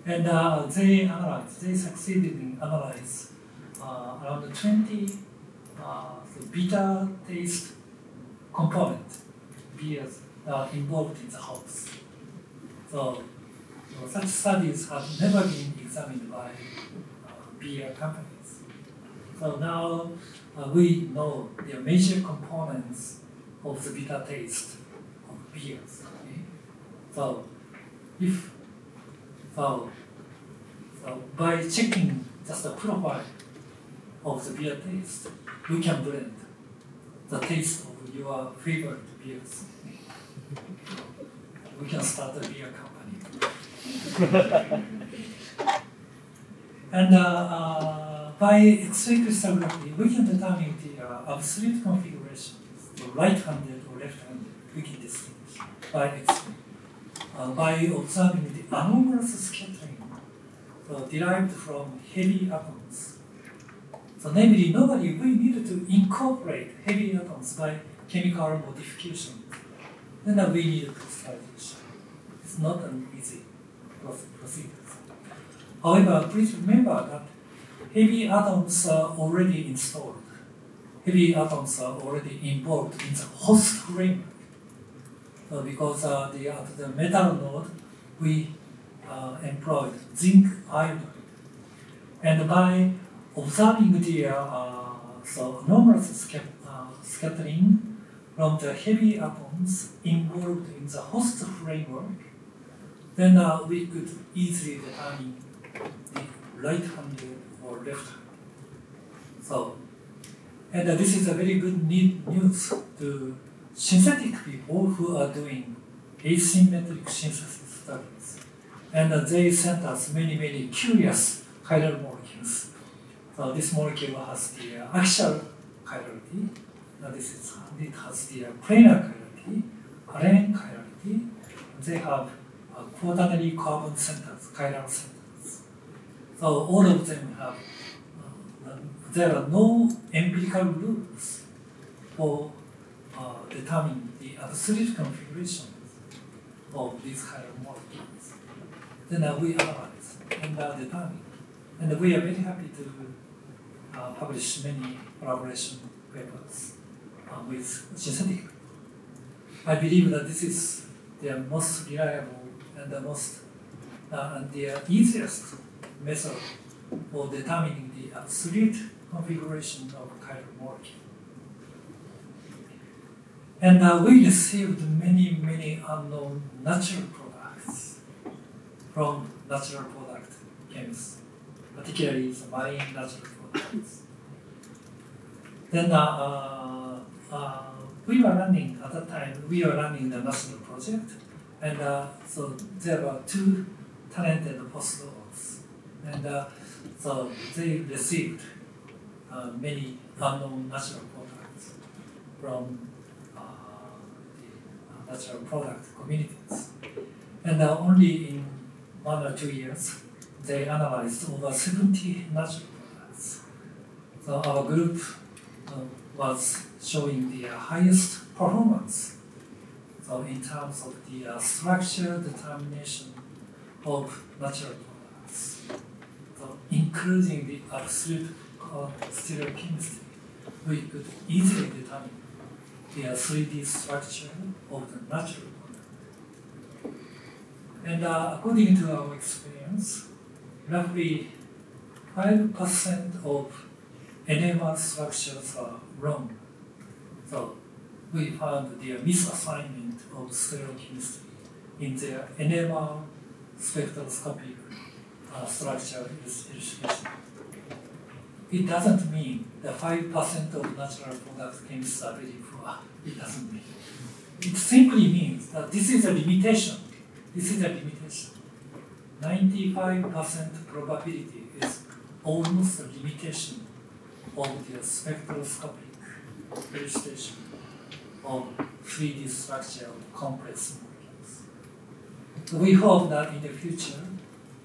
And uh, they analyzed, they succeeded in analyze uh, around 20 uh, the bitter taste component beers uh, involved in the hops. So, so such studies have never been examined by uh, beer companies. So now uh, we know the major components of the bitter taste of beers. Okay? So if so, so by checking just the profile of the beer taste, we can blend the taste of your favorite beers. We can start a beer company. and uh, uh, by X-ray crystallography, we can determine the uh, absolute configuration, the right-handed or left-handed, we can distinguish by X-ray. By observing the anomalous scattering uh, derived from heavy atoms. So namely, normally we need to incorporate heavy atoms by chemical modification. Then we need crystallization. It's not an easy procedure. However, please remember that heavy atoms are already installed. Heavy atoms are already involved in the host framework. So because uh, the, at the metal node, we uh, employed zinc iodide. And by observing the uh, so uh, scattering from the heavy atoms involved in the host framework, then uh, we could easily determine the right hand or left hand. So, and uh, this is a very good news to synthetic people who are doing asymmetric synthesis studies. And uh, they sent us many, many curious chiral molecules. So this molecule has the uh, axial chirality. Now this is it has the uh, planar chirality, arene chirality. They have uh, quaternary carbon centers, chiral centers. So all of them have. Uh, there are no empirical rules for uh, determining the absolute configuration of these molecules. Then uh, we analyze and uh, determine. And we are very happy to uh, publish many collaboration papers uh, with synthetic. I believe that this is the most reliable and the most uh, and the easiest method for determining the absolute configuration of chiral molecule. And uh, we received many, many unknown natural products from natural product chemists, particularly the marine natural products. Then uh, uh, uh, we were running at that time. We were running the national project, and uh, so there were two talented postdocs, and uh, so they received many unknown natural products from natural product communities, and uh, only in one or two years they analyzed over 70 natural products. So our group uh, was showing the highest performance. So in terms of the uh, structure determination of natural products, so including the absolute uh, stereochemistry, we could easily determine the uh, 3D structure of the natural product. And uh, according to our experience, roughly 5% of NMR structures are wrong. So we found the misassignment of stereochemistry in their NMR spectroscopic uh, structure illustration. It doesn't mean the 5% of natural product chemists are poor. It doesn't mean. It simply means that this is a limitation. This is a limitation. 95% probability is almost a limitation of the spectroscopic illustration of 3D structure of complex molecules. We hope that in the future,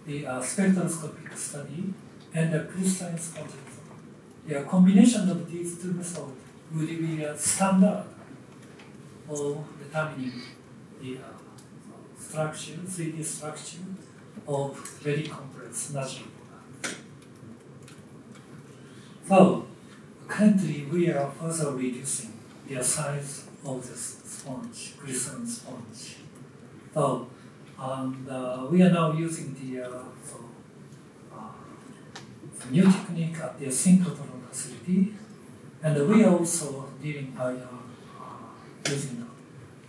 the uh, spectroscopic study and the crystalline spectroscopy, the combination of these two methods will be a standard for determining the uh, structure, 3D structure of very complex natural. So, currently we are further reducing the size of the sponge, crystalline sponge. So, and uh, we are now using the uh, so, uh, new technique at the synchrotron facility, and we are also dealing by uh, using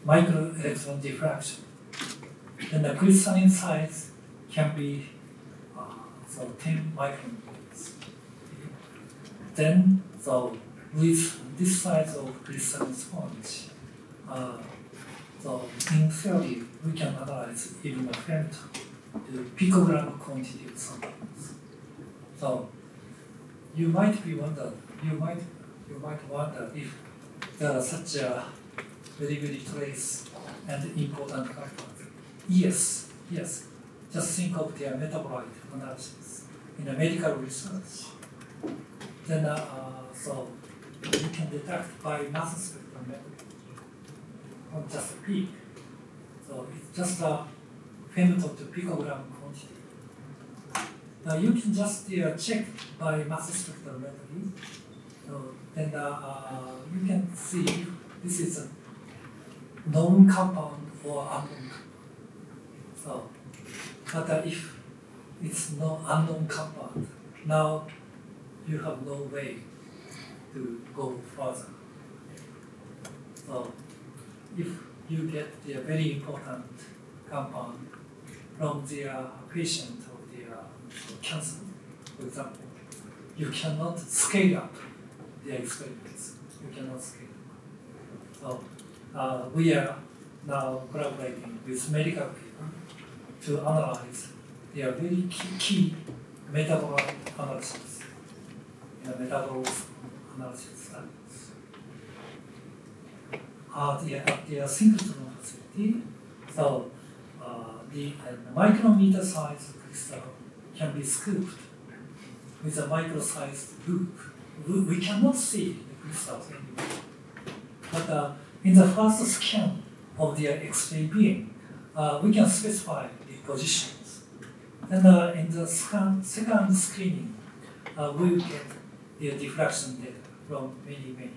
micro electron diffraction. Then the crystalline size can be uh, so 10 micrometers. Then, so with this size of crystalline sponge, uh, so in theory, we can analyze even a femto to picogram quantity of samples. So you might be wonder, you might you might wonder if there are such a very very trace and important factors. Yes, yes. Just think of their metabolite analysis in the medical research. Then, uh, so you can detect by mass spectrum not just a peak. So it's just a femto to picogram quantity. Now you can just uh, check by mass spectral method. So then uh, uh, you can see this is a known compound or unknown. So, but if it's no unknown compound, now you have no way to go further. So, if you get the very important compound from the patient of the cancer, for example, you cannot scale up the experiments. You cannot scale up. So, uh, we are now collaborating with medical people to analyze their very key, key metabolic analysis the metabolic analysis studies. Uh, at the synchrotron facility, so uh, the, uh, micrometer sized crystal can be scooped with a micro-sized loop. We, we cannot see the crystals anymore. But uh, in the first scan of the X-ray beam, uh, we can specify the positions. And uh, in the scan, second screening, uh, we will get the diffraction data from many, many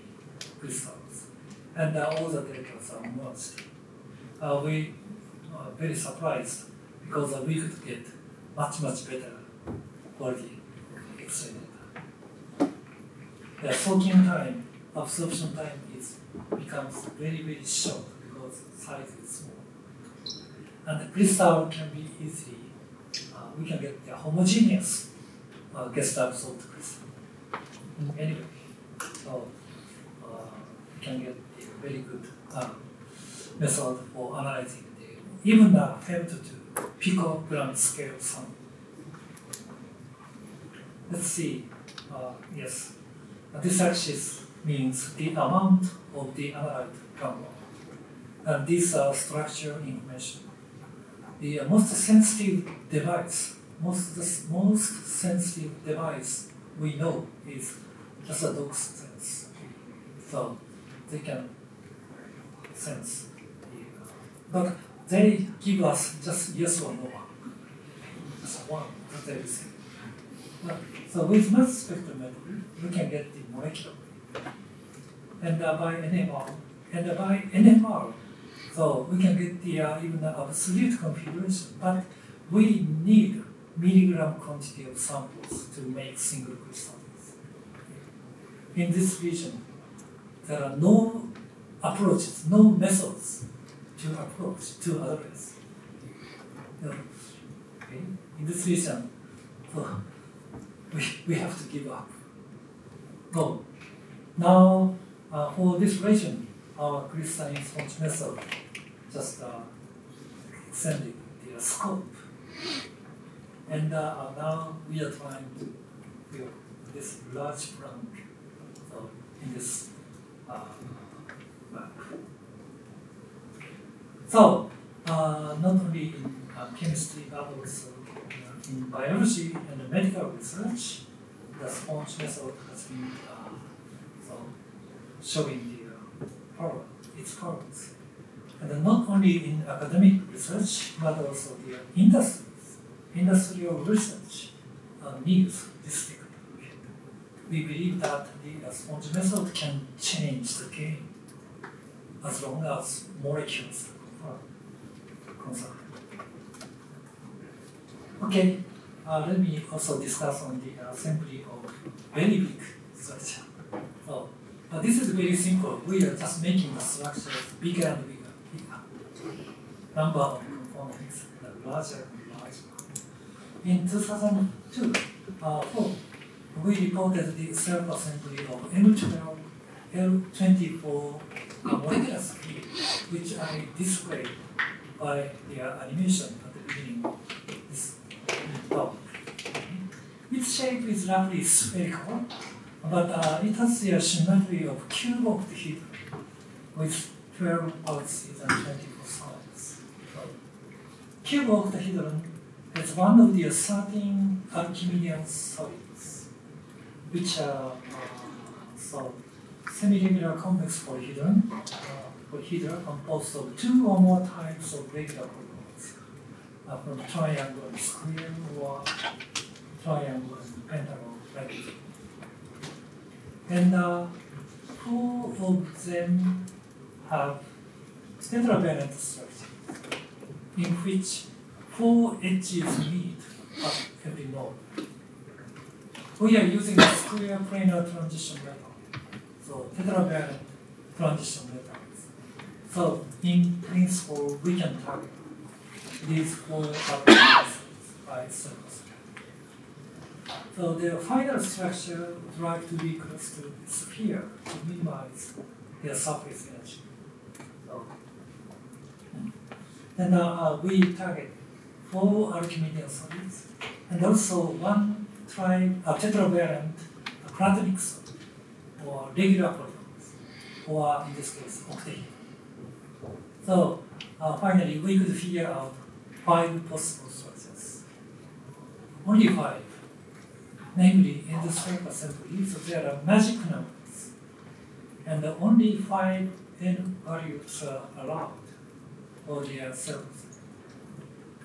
crystals. And uh, all the data are merged. Uh, we are very surprised because uh, we could get much, much better quality X-ray data. The soaking time, absorption time becomes very, very short because size is small. And the crystal can be easily, uh, we can get the homogeneous uh, Gestalt absorbed crystal. Anyway, so uh, we can get the very good uh, method for analyzing the even the femto to picogram scale sample. Let's see. Uh, yes, Uh, this axis means the amount of the analyte compound, and these are structure information. The most sensitive device, most the most sensitive device we know is just a dog's sense. So they can sense. But they give us just yes or no. Just one that they will so with mass spectrometry, we can get the molecular. And uh, by NMR, and uh, by NMR, so we can get the uh, even absolute configuration, but we need milligram quantity of samples to make single crystals. In this region, there are no approaches, no methods to approach to address. Okay? In this region, so we, we have to give up. No. Now, uh, for this region, our crystalline sponge method just uh, the scope. And uh, now we are trying to build this large blank so in this uh, map. So, uh, not only in uh, chemistry but also uh, in biology and medical research, the sponge method has been uh, showing the uh, power, its powers. And not only in academic research, but also the industries, industrial research uh, needs this technique. We believe that the sponge method can change the game as long as molecules are conserved. Okay, uh, let me also discuss on the assembly of very big structure. Uh, this is very simple. We are just making the structures bigger and bigger. Number of components larger and larger. In 2002, uh, four, we reported the self-assembly of M12, L24 uh, molecular sphere, which I displayed by the animation at the beginning of this talk. Its shape is roughly spherical, but uh, it has the symmetry of cuboctahedron with 12 pulses and 24 sides. Cuboctahedron is one of the 13 Archimedean solids, which are uh, so semi-regular convex polyhedron, uh, composed of two or more types of regular polygons, uh, from triangle and square or triangle and pentagon like. And uh, four of them have tetravalent structure, in which four edges meet at every node. We are using a square planar transition metal, so tetravalent transition metals. So in principle, we can target these four by. So their final structure would like to be close to the sphere to minimize their surface energy. And uh, we target four Archimedean solids and also one tri uh, tetravalent platonic solid or regular polygons, or in this case, octahedron. So uh, finally, we could figure out five possible structures. Only five. Namely, in the self assembly, so there are magic numbers. And only five n values are allowed for the self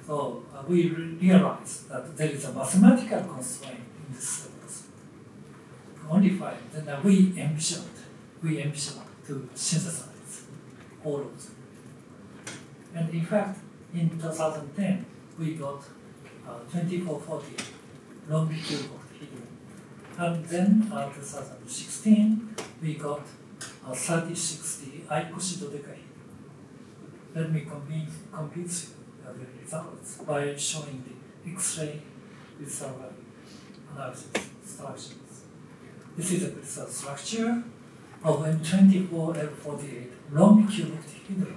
So uh, we realize that there is a mathematical constraint in this surface. Only five. Then uh, we ambitioned, we ambitioned to synthesize all of them. And in fact, in 2010, we got uh, 2440 rhombicuboctahedron. And then uh, 2016, we got uh, 3060 icosidodecahedron. Let me convince, convince you of the results by showing the X-ray crystal analysis structures. This is a crystal structure of M24L48 rhombicuboctahedron.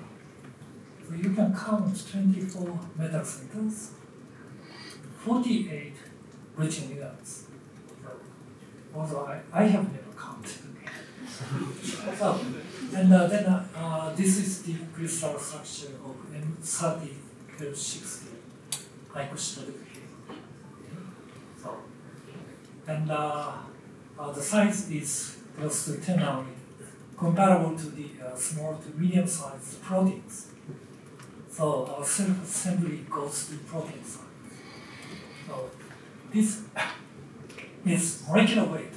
So you can count 24 metal centers, 48 bridging units. Although I, I have never counted. so, and uh, then uh, uh, this is the crystal structure of M30 L60 Aikoshi So, and uh, uh, the size is close to 10 nanometer, comparable to the small to medium sized proteins. So our self-assembly goes to protein size. So this is molecular weight,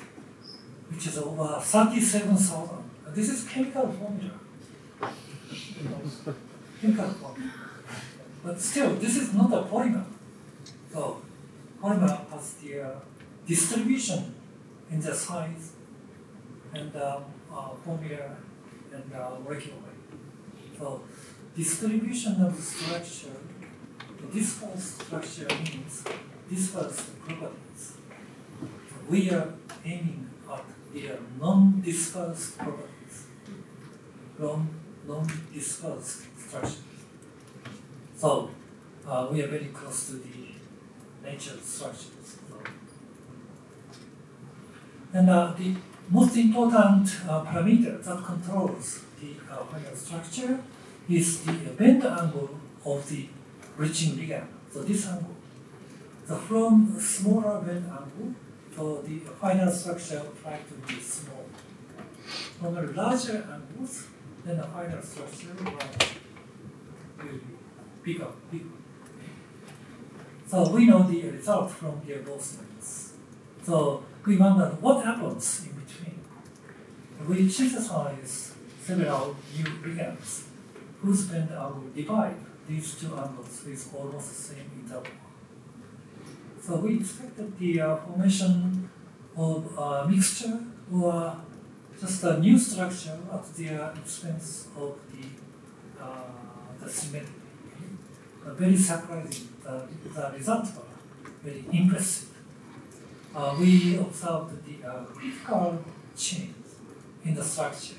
which is over 37,000. This is chemical formula. chemical formula. But still, this is not a polymer. So polymer has the uh, distribution in the size and um, uh, formula and uh, molecular weight. So distribution of structure, the dispersed structure means dispersed properties. We are aiming at the non-dispersed properties, non, non-dispersed structures. So uh, we are very close to the natural structures. And uh, the most important uh, parameter that controls the uh, final structure is the bend angle of the bridging ligand. So this angle. So from smaller bend angle, so the final structure will try to be small. From a larger angles, then the final structure will be bigger, bigger. So we know the result from the above slides. So we wonder what happens in between. We synthesize several new ligands whose bend angle divide these two angles with almost the same interval. So we expected the uh, formation of a mixture or just a new structure at the uh, expense of the, uh, the symmetry. Uh, very surprising. The, the results were very impressive. Uh, we observed the uh, critical change in the structure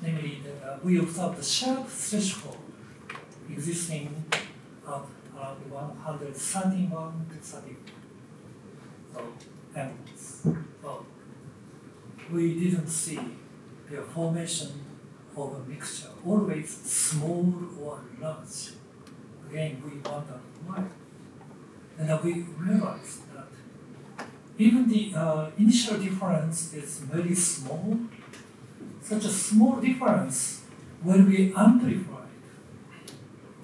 namely the, uh, we observed the sharp threshold existing at around 131 to 30 so. So we didn't see the formation of a mixture, always small or large. Again, we wonder why. And we realized that even the uh, initial difference is very small, such a small difference will be amplified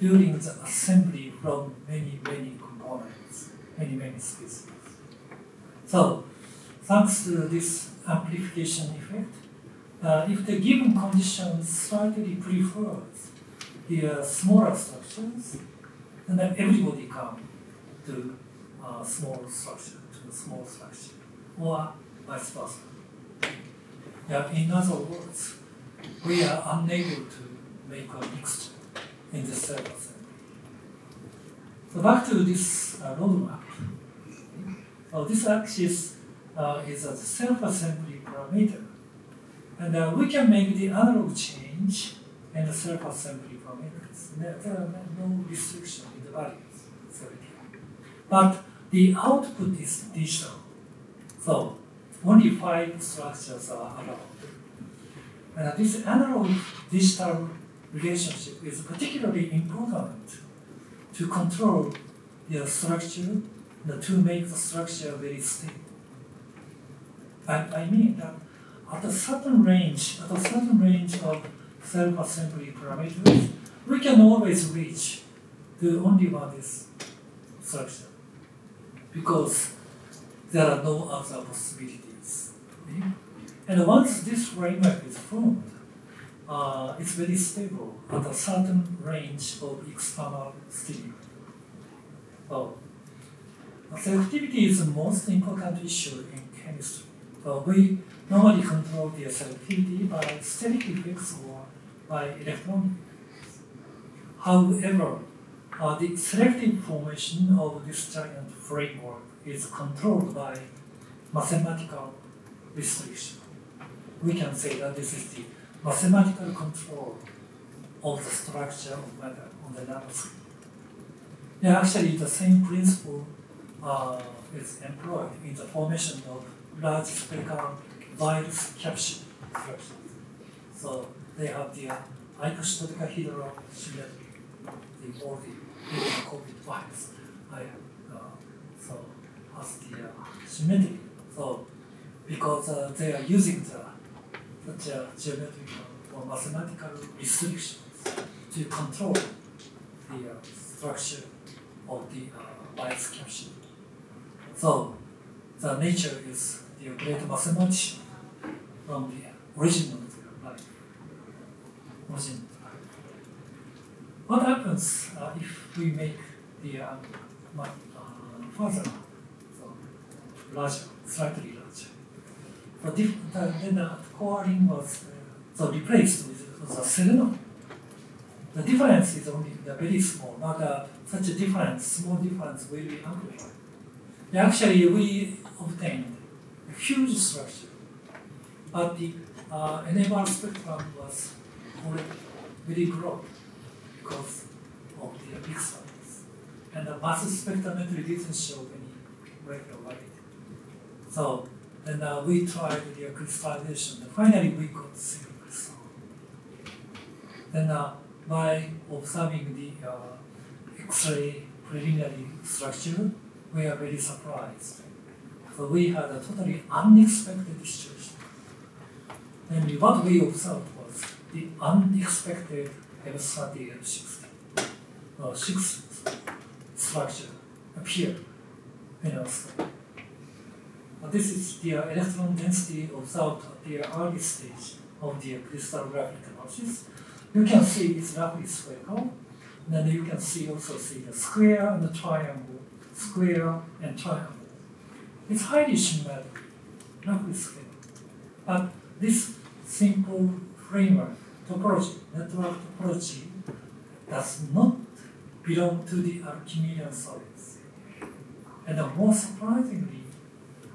during the assembly from many, many components, many, many species. So, thanks to this amplification effect, uh, if the given conditions slightly prefers the uh, smaller structures, then everybody come to uh, small structure, to a small structure, or vice versa. Yeah, in other words, we are unable to make a mixture in the cell. So back to this uh, roadmap. So this axis uh, is a self-assembly parameter. And uh, we can make the analog change and the self-assembly parameters. There, are no restriction in the values. But the output is digital. So only five structures are allowed. And this analog digital relationship is particularly important to control the structure, to make the structure very stable. And I mean that at a certain range, at a certain range of self-assembly parameters, we can always reach the only one is structure because there are no other possibilities. okay? And once this framework is formed, uh, it's very stable at a certain range of external stimuli. So, selectivity is the most important issue in chemistry. So we normally control the selectivity by steric effects or by electronic. However, uh, the selective formation of this giant framework is controlled by mathematical restriction. We can say that this is the mathematical control of the structure of matter on the nanoscale. Yeah, actually, the same principle uh, is employed in the formation of large spherical virus capsule structures. So they have the uh, icosydodecahedral symmetry, the all the human COVID virus. I, uh, so has the uh. So because uh, they are using the a geometrical or mathematical restrictions to control the uh, structure of the uh, capsule. So the nature is the great mathematician from the original of the life. Origin. What happens uh, if we make the uh, uh, further, so larger, slightly larger? The diff- the, then the coring was uh, so replaced with the selenium. The difference is only the very small, but uh, such a difference, small difference will be amplified. Actually, we obtained a huge structure, but the uh, spectrum was already very broad because of the big size. And the mass spectrometry didn't show any regular light. So then uh, we tried the crystallization. Finally, we got single crystal. Then uh, by observing the uh, X-ray preliminary structure, we are very surprised. So we had a totally unexpected situation. Namely, what we observed was the unexpected L30, L60, uh, six structure appear in our scope. Uh, This is the electron density observed at the early stage of the crystallographic analysis. You can see it's roughly spherical. Then you can see also see the square and the triangle, square and triangle. It's highly symmetric, roughly spherical. But this simple framework topology, network topology, does not belong to the Archimedean solids. And more surprisingly,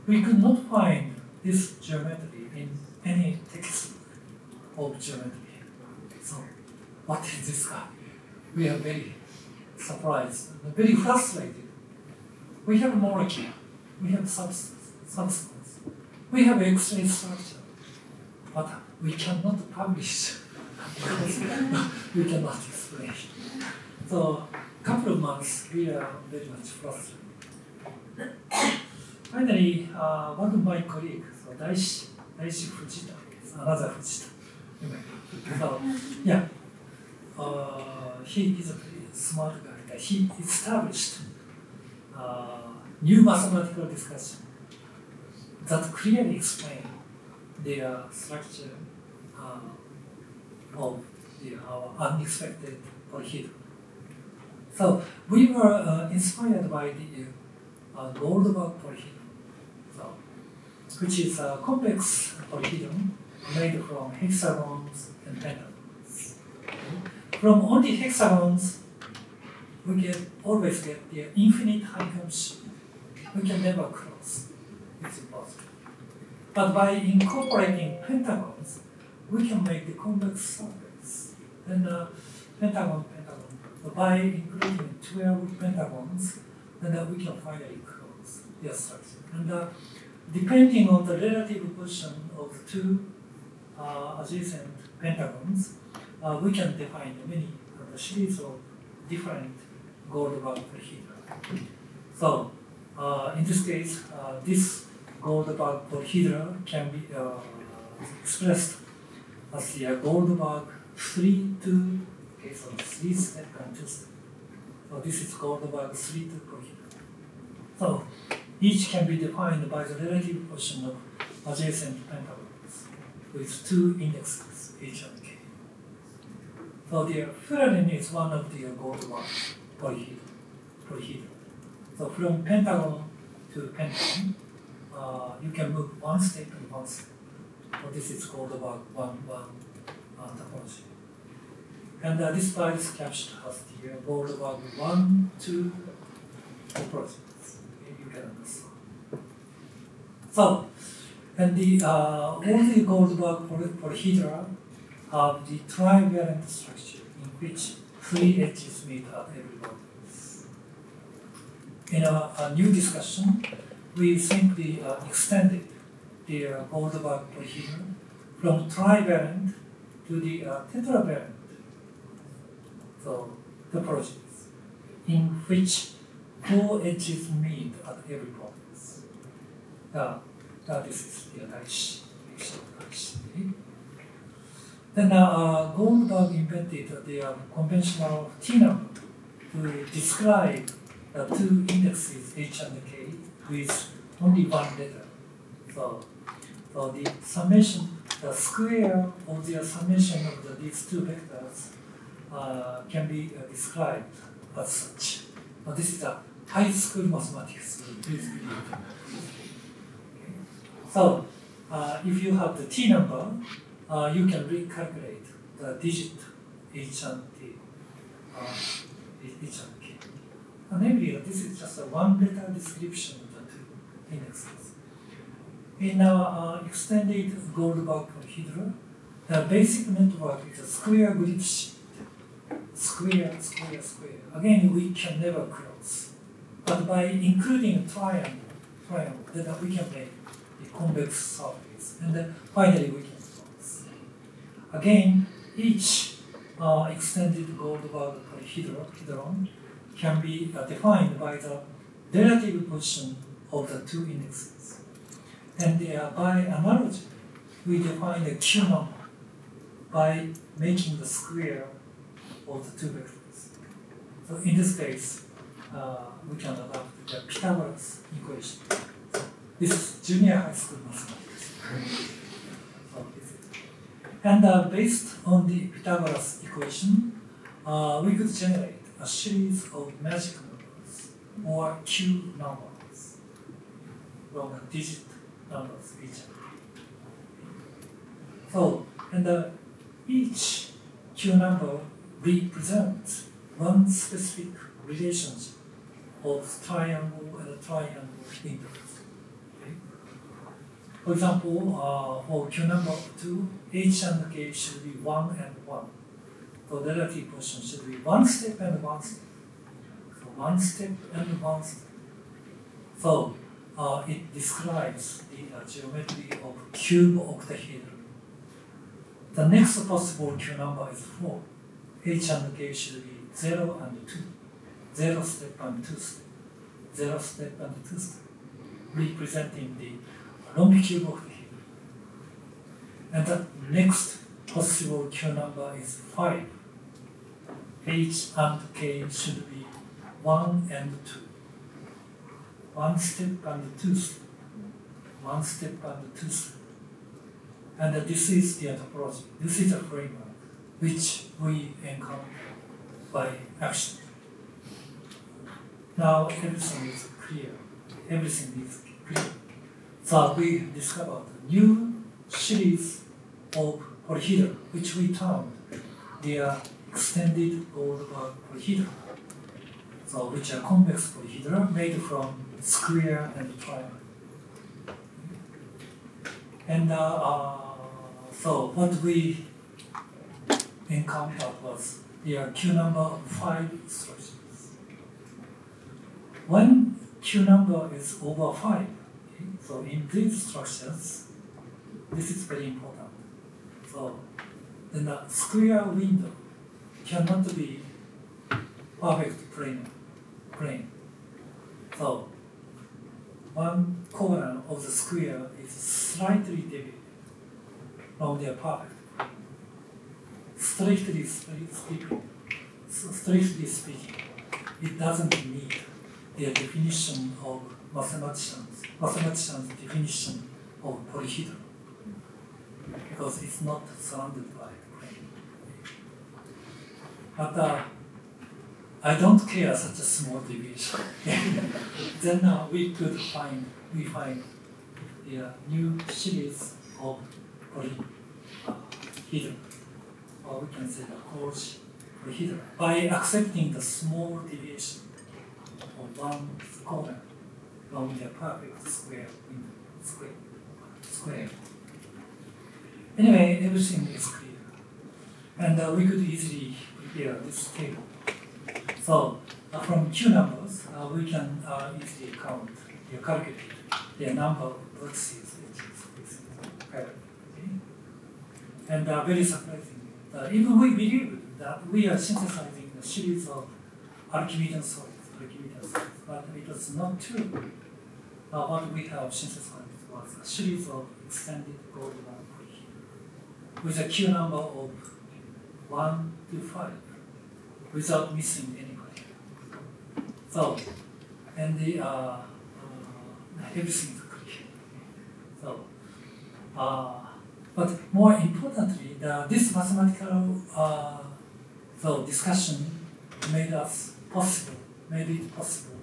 we could not find this geometry in any textbook of geometry. So, what is this guy? We are very surprised, very frustrated. We have molecule, we have substance, substance, we have X-ray structure, but we cannot publish because we cannot explain. So, couple of months, we are very much frustrated. Finally, uh, one of my colleagues, so Daishi, Daishi Fujita, another Fujita. So, yeah, uh, he is a smart guy. He established uh, new mathematical discussion that clearly explain the uh, structure uh, of the, our unexpected polyhedron. So we were uh, inspired by the uh, Goldberg so, which is a complex polyhedron made from hexagons and pentagons. From only hexagons, we get always get the infinite honeycomb. We can never cross. It's impossible. But by incorporating pentagons, we can make the convex surface. Then uh, pentagon, pentagon. By including 12 pentagons, then uh, we can finally close their structure. And uh, depending on the relative position of the two uh, adjacent pentagons, uh, we can define many uh, series of different Goldberg polyhedra. So, uh, in this case, uh, this Goldberg polyhedra can be uh, expressed as the Goldberg 3 2 okay, so 3 step and 2 step. So, this is Goldberg 3 2 polyhedra. So, each can be defined by the relative position of adjacent pentagons with two indexes, h and k. So the fullerene is one of the Goldberg polyhedra. polyhedra. So from pentagon to pentagon, uh, you can move one step and one step. So this is Goldberg one one uh, topology. And uh, this slide is captured as the Goldberg one two topology. So, and the uh, the Goldberg poly- polyhedra have the trivalent structure in which three edges meet at every vertex. In a, a new discussion, we simply uh, extended the uh, Goldberg polyhedra from trivalent to the uh, tetravalent. So, the topologies in which four edges meet at every vertex. Uh, uh, this is the Daishi. Then uh, Goldberg invented the uh, conventional T number to describe the two indexes H and K with only one letter. So, so the summation, the square of the summation of the, these two vectors uh, can be uh, described as such. Now, this is a high school mathematics. so uh, if you have the T number, uh, you can recalculate the digit h and t, uh, h and k. And namely, uh, this is just a one letter description of the two indexes. In our uh, extended Goldberg polyhedra, the basic network is a square grid sheet. Square, square, square. Again, we can never close. But by including triangle, triangle, then we can make a convex surface. And then finally, we can close. Again, each uh, extended Goldberg polyhedron can be uh, defined by the relative position of the two indexes. And uh, by analogy, we define the Q number by making the square of the two vectors. So in this case, uh, this is junior high school mathematics. And uh, based on the Pythagoras equation, uh, we could generate a series of magic numbers or Q numbers from the digit numbers each. So, and uh, each Q number represents one specific relationship of triangle and a triangle integers. Okay? For example, uh, for Q number 2, H and K should be 1 and 1. So the relative position should be one step and one step. So one step and one step. So uh, it describes the uh, geometry of cuboctahedron. The next possible Q number is 4. H and K should be 0 and 2. 0 step and 2 step. 0 step and 2 step. Representing the rhombicuboctahedron. And the next possible Q number is 5. H and K should be 1 and 2. One step and two step. One step and two step. And this is the topology. This is a framework which we encounter by action. Now everything is clear. Everything is clear. So we discovered a new series of polyhedra, which we termed the extended Goldberg polyhedra. So which are convex polyhedra made from square and triangle. And uh, uh, so what we encountered was the Q number of five structures. When Q number is over five, okay, So in these structures, this is very important. So then the square window cannot be perfect plane. plane. So one corner of the square is slightly deviated from their perfect. Strictly speaking, strictly speaking, it doesn't meet their definition of mathematicians, mathematicians' definition of polyhedron because it's not surrounded by plane. But uh, I don't care such a small deviation. then uh, we could find we find the uh, new series of polyhedron, or we can say the quasi polyhedron, by accepting the small deviation of one corner from the perfect square in square square. Anyway, everything is clear. And uh, we could easily prepare this table. So uh, from Q numbers, uh, we can uh, easily count, uh, calculate the number of vertices which is. Okay? And uh, very surprising, uh, even we believe that we are synthesizing a series of Archimedean solids, But it was not true. Uh, what we have since synthesized was a series of extended Goldberg with a Q number of 1 to 5 without missing anybody. So, and the, uh, uh, everything is clear. So, uh, but more importantly, the, this mathematical uh, so discussion made us possible, made it possible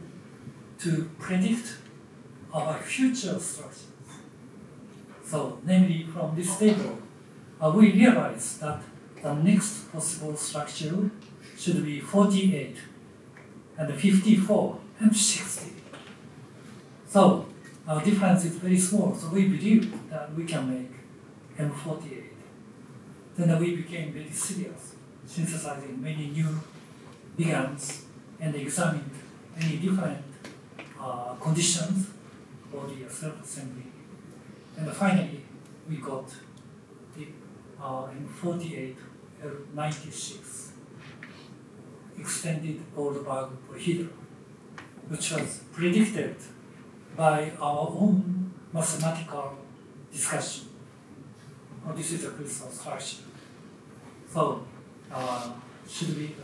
to predict our future structures. So, namely from this table, uh, we realize that the next possible structure should be 48 and 54 and 60. So our difference is very small, so we believe that we can make M48. Then we became very serious, synthesizing many new ligands and examined many different uh, conditions for the self-assembly. And finally, we got the uh, in 48 uh, 96 extended Goldberg polyhedron, which was predicted by our own mathematical discussion. Oh, this is a crystal structure. So, uh, should be,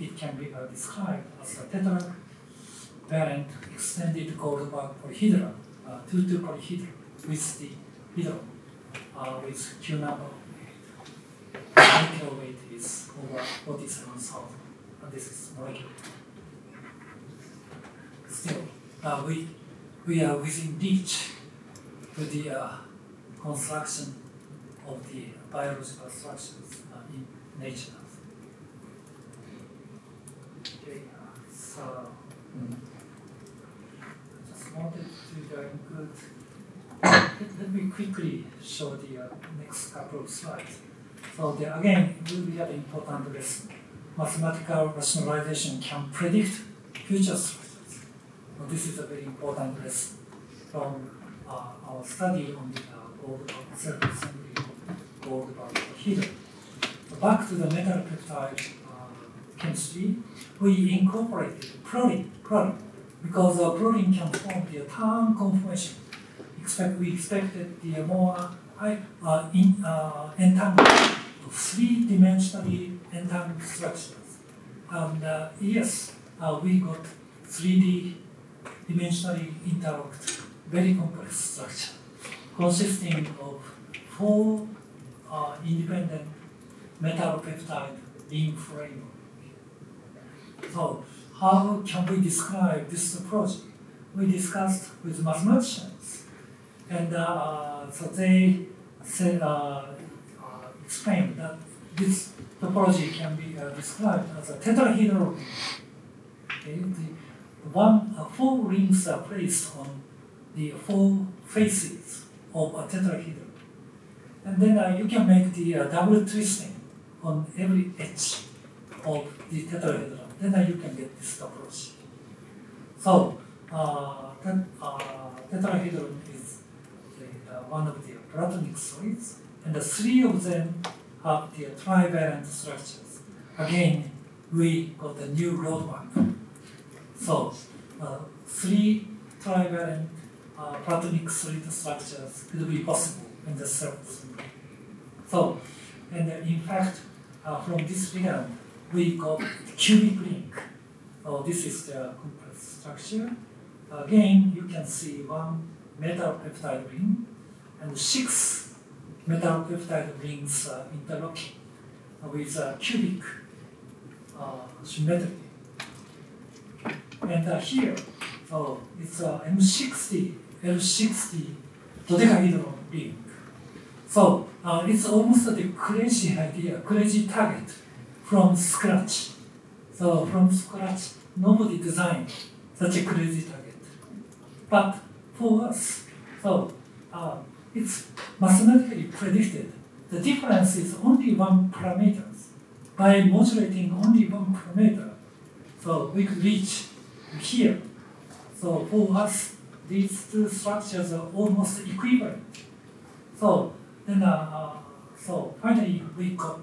it can be uh, described as a tetravalent extended Goldberg polyhedron, uh, 2-2 polyhedron with the hedron uh, with Q number molecular weight is over 47,000. And this is molecular. Still, uh, we, we are within reach to the uh, construction of the biological structures uh, in nature. Okay, uh, I just wanted to include. Let me quickly show the uh, next couple of slides. So there again, be an important lesson. Mathematical rationalization can predict future structures. So this is a very important lesson from uh, our study on the uh, Goldberg self-assembly Goldberg hidden. So back to the metal peptide uh, chemistry, we incorporated proline, proline because uh, proline can form the turn conformation. Expect, we expected the more high uh, in, uh, entangled three-dimensionally entangled structures. And uh, yes, uh, we got 3D dimensionally interlocked, very complex structure, consisting of four uh, independent metal peptide ring framework. So, how can we describe this approach? We discussed with mathematicians, and uh, so they said, uh, explained that this topology can be uh, described as a tetrahedral. Okay, the one, uh, four rings are placed on the four faces of a tetrahedron. And then uh, you can make the uh, double twisting on every edge of the tetrahedron. Then uh, you can get this approach. So, uh, uh, tetrahedron is one of the platonic solids, and the three of them have the trivalent structures. Again, we got the new roadmap. So, uh, three trivalent uh, platonic solid structures could be possible in the surface. So, and in fact, uh, from this figure, we got cubic link. So this is the complex structure. Again, you can see one metal peptide ring and six metal peptide rings uh, interlocking with a cubic uh, symmetry. And uh, here, so it's a M60, L60 dodecahedron ring. So uh, it's almost a crazy idea, crazy target from scratch. So from scratch, nobody designed such a crazy target. But for us, so uh, it's mathematically predicted. The difference is only one parameter. By modulating only one parameter, so we could reach here. So for us, these two structures are almost equivalent. So then, uh, uh, so finally we got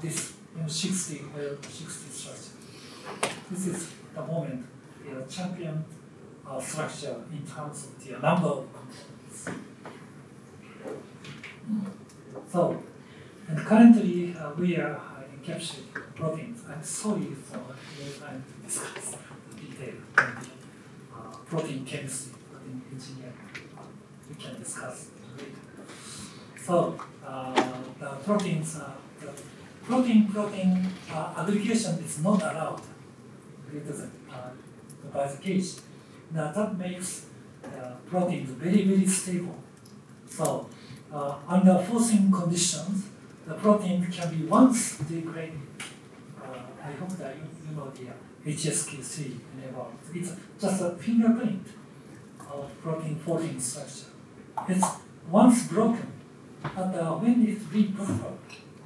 this know, 60, uh, 60 structure. This is the moment the champion uh, structure in terms of the number of components. So, and currently uh, we are uh, encapsulating proteins. I'm sorry for the time to discuss the detail of uh, protein chemistry, protein engineering. we can discuss later. So, uh, the proteins, uh, the protein-protein uh, aggregation is not allowed greater than uh, by the case. Now that makes uh, proteins very, very stable. So, uh, under forcing conditions, the protein can be once degraded. Uh, I hope that you, you know the uh, HSQ3 enable. It's just a fingerprint of protein folding structure. It's once broken, but uh, when it's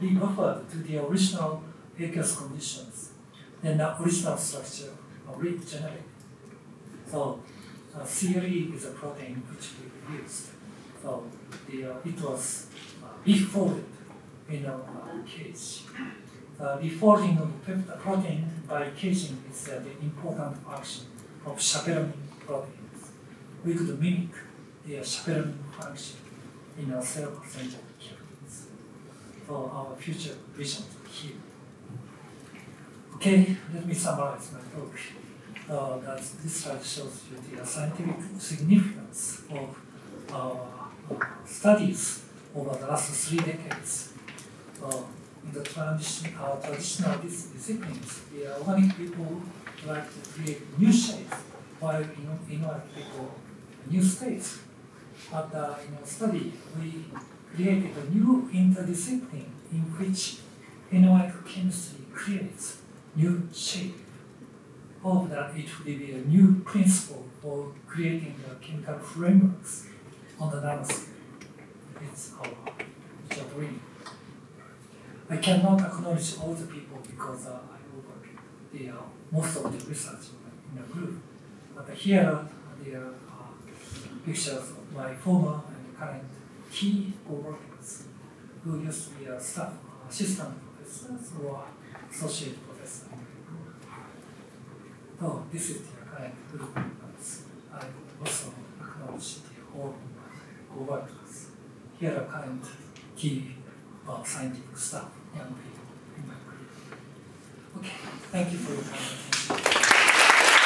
rebuffered, rebuffered to the original aqueous conditions, then the original structure will regenerate. So uh, CLE is a protein which we used. So the, uh, it was uh, refolded in a uh, cage. The refolding of peptide protein by caging is uh, the important function of chaperoning proteins. We could mimic the chaperoning function in a cell-centered proteins. For our future vision here. Okay, let me summarize my talk. Uh, that this slide shows you the scientific significance of uh, studies over the last three decades. Uh, in the transition, uh, traditional dis- disciplines, the organic people like to create new shapes, while inorganic people new states. But uh, in our study, we created a new interdiscipline in which inorganic chemistry creates new shape. Hope that it will be a new principle for creating the chemical frameworks on the nanoscale. It's our a dream. I cannot acknowledge all the people because uh, I work the uh, most of the research in the group. But here the uh, pictures of my former and current key co-workers who used to be a staff assistant professors or associate professor. So this is the current group members. I also acknowledge the all co-workers. Here are current key uh, scientific staff, young people in my group. Okay, thank you for your time.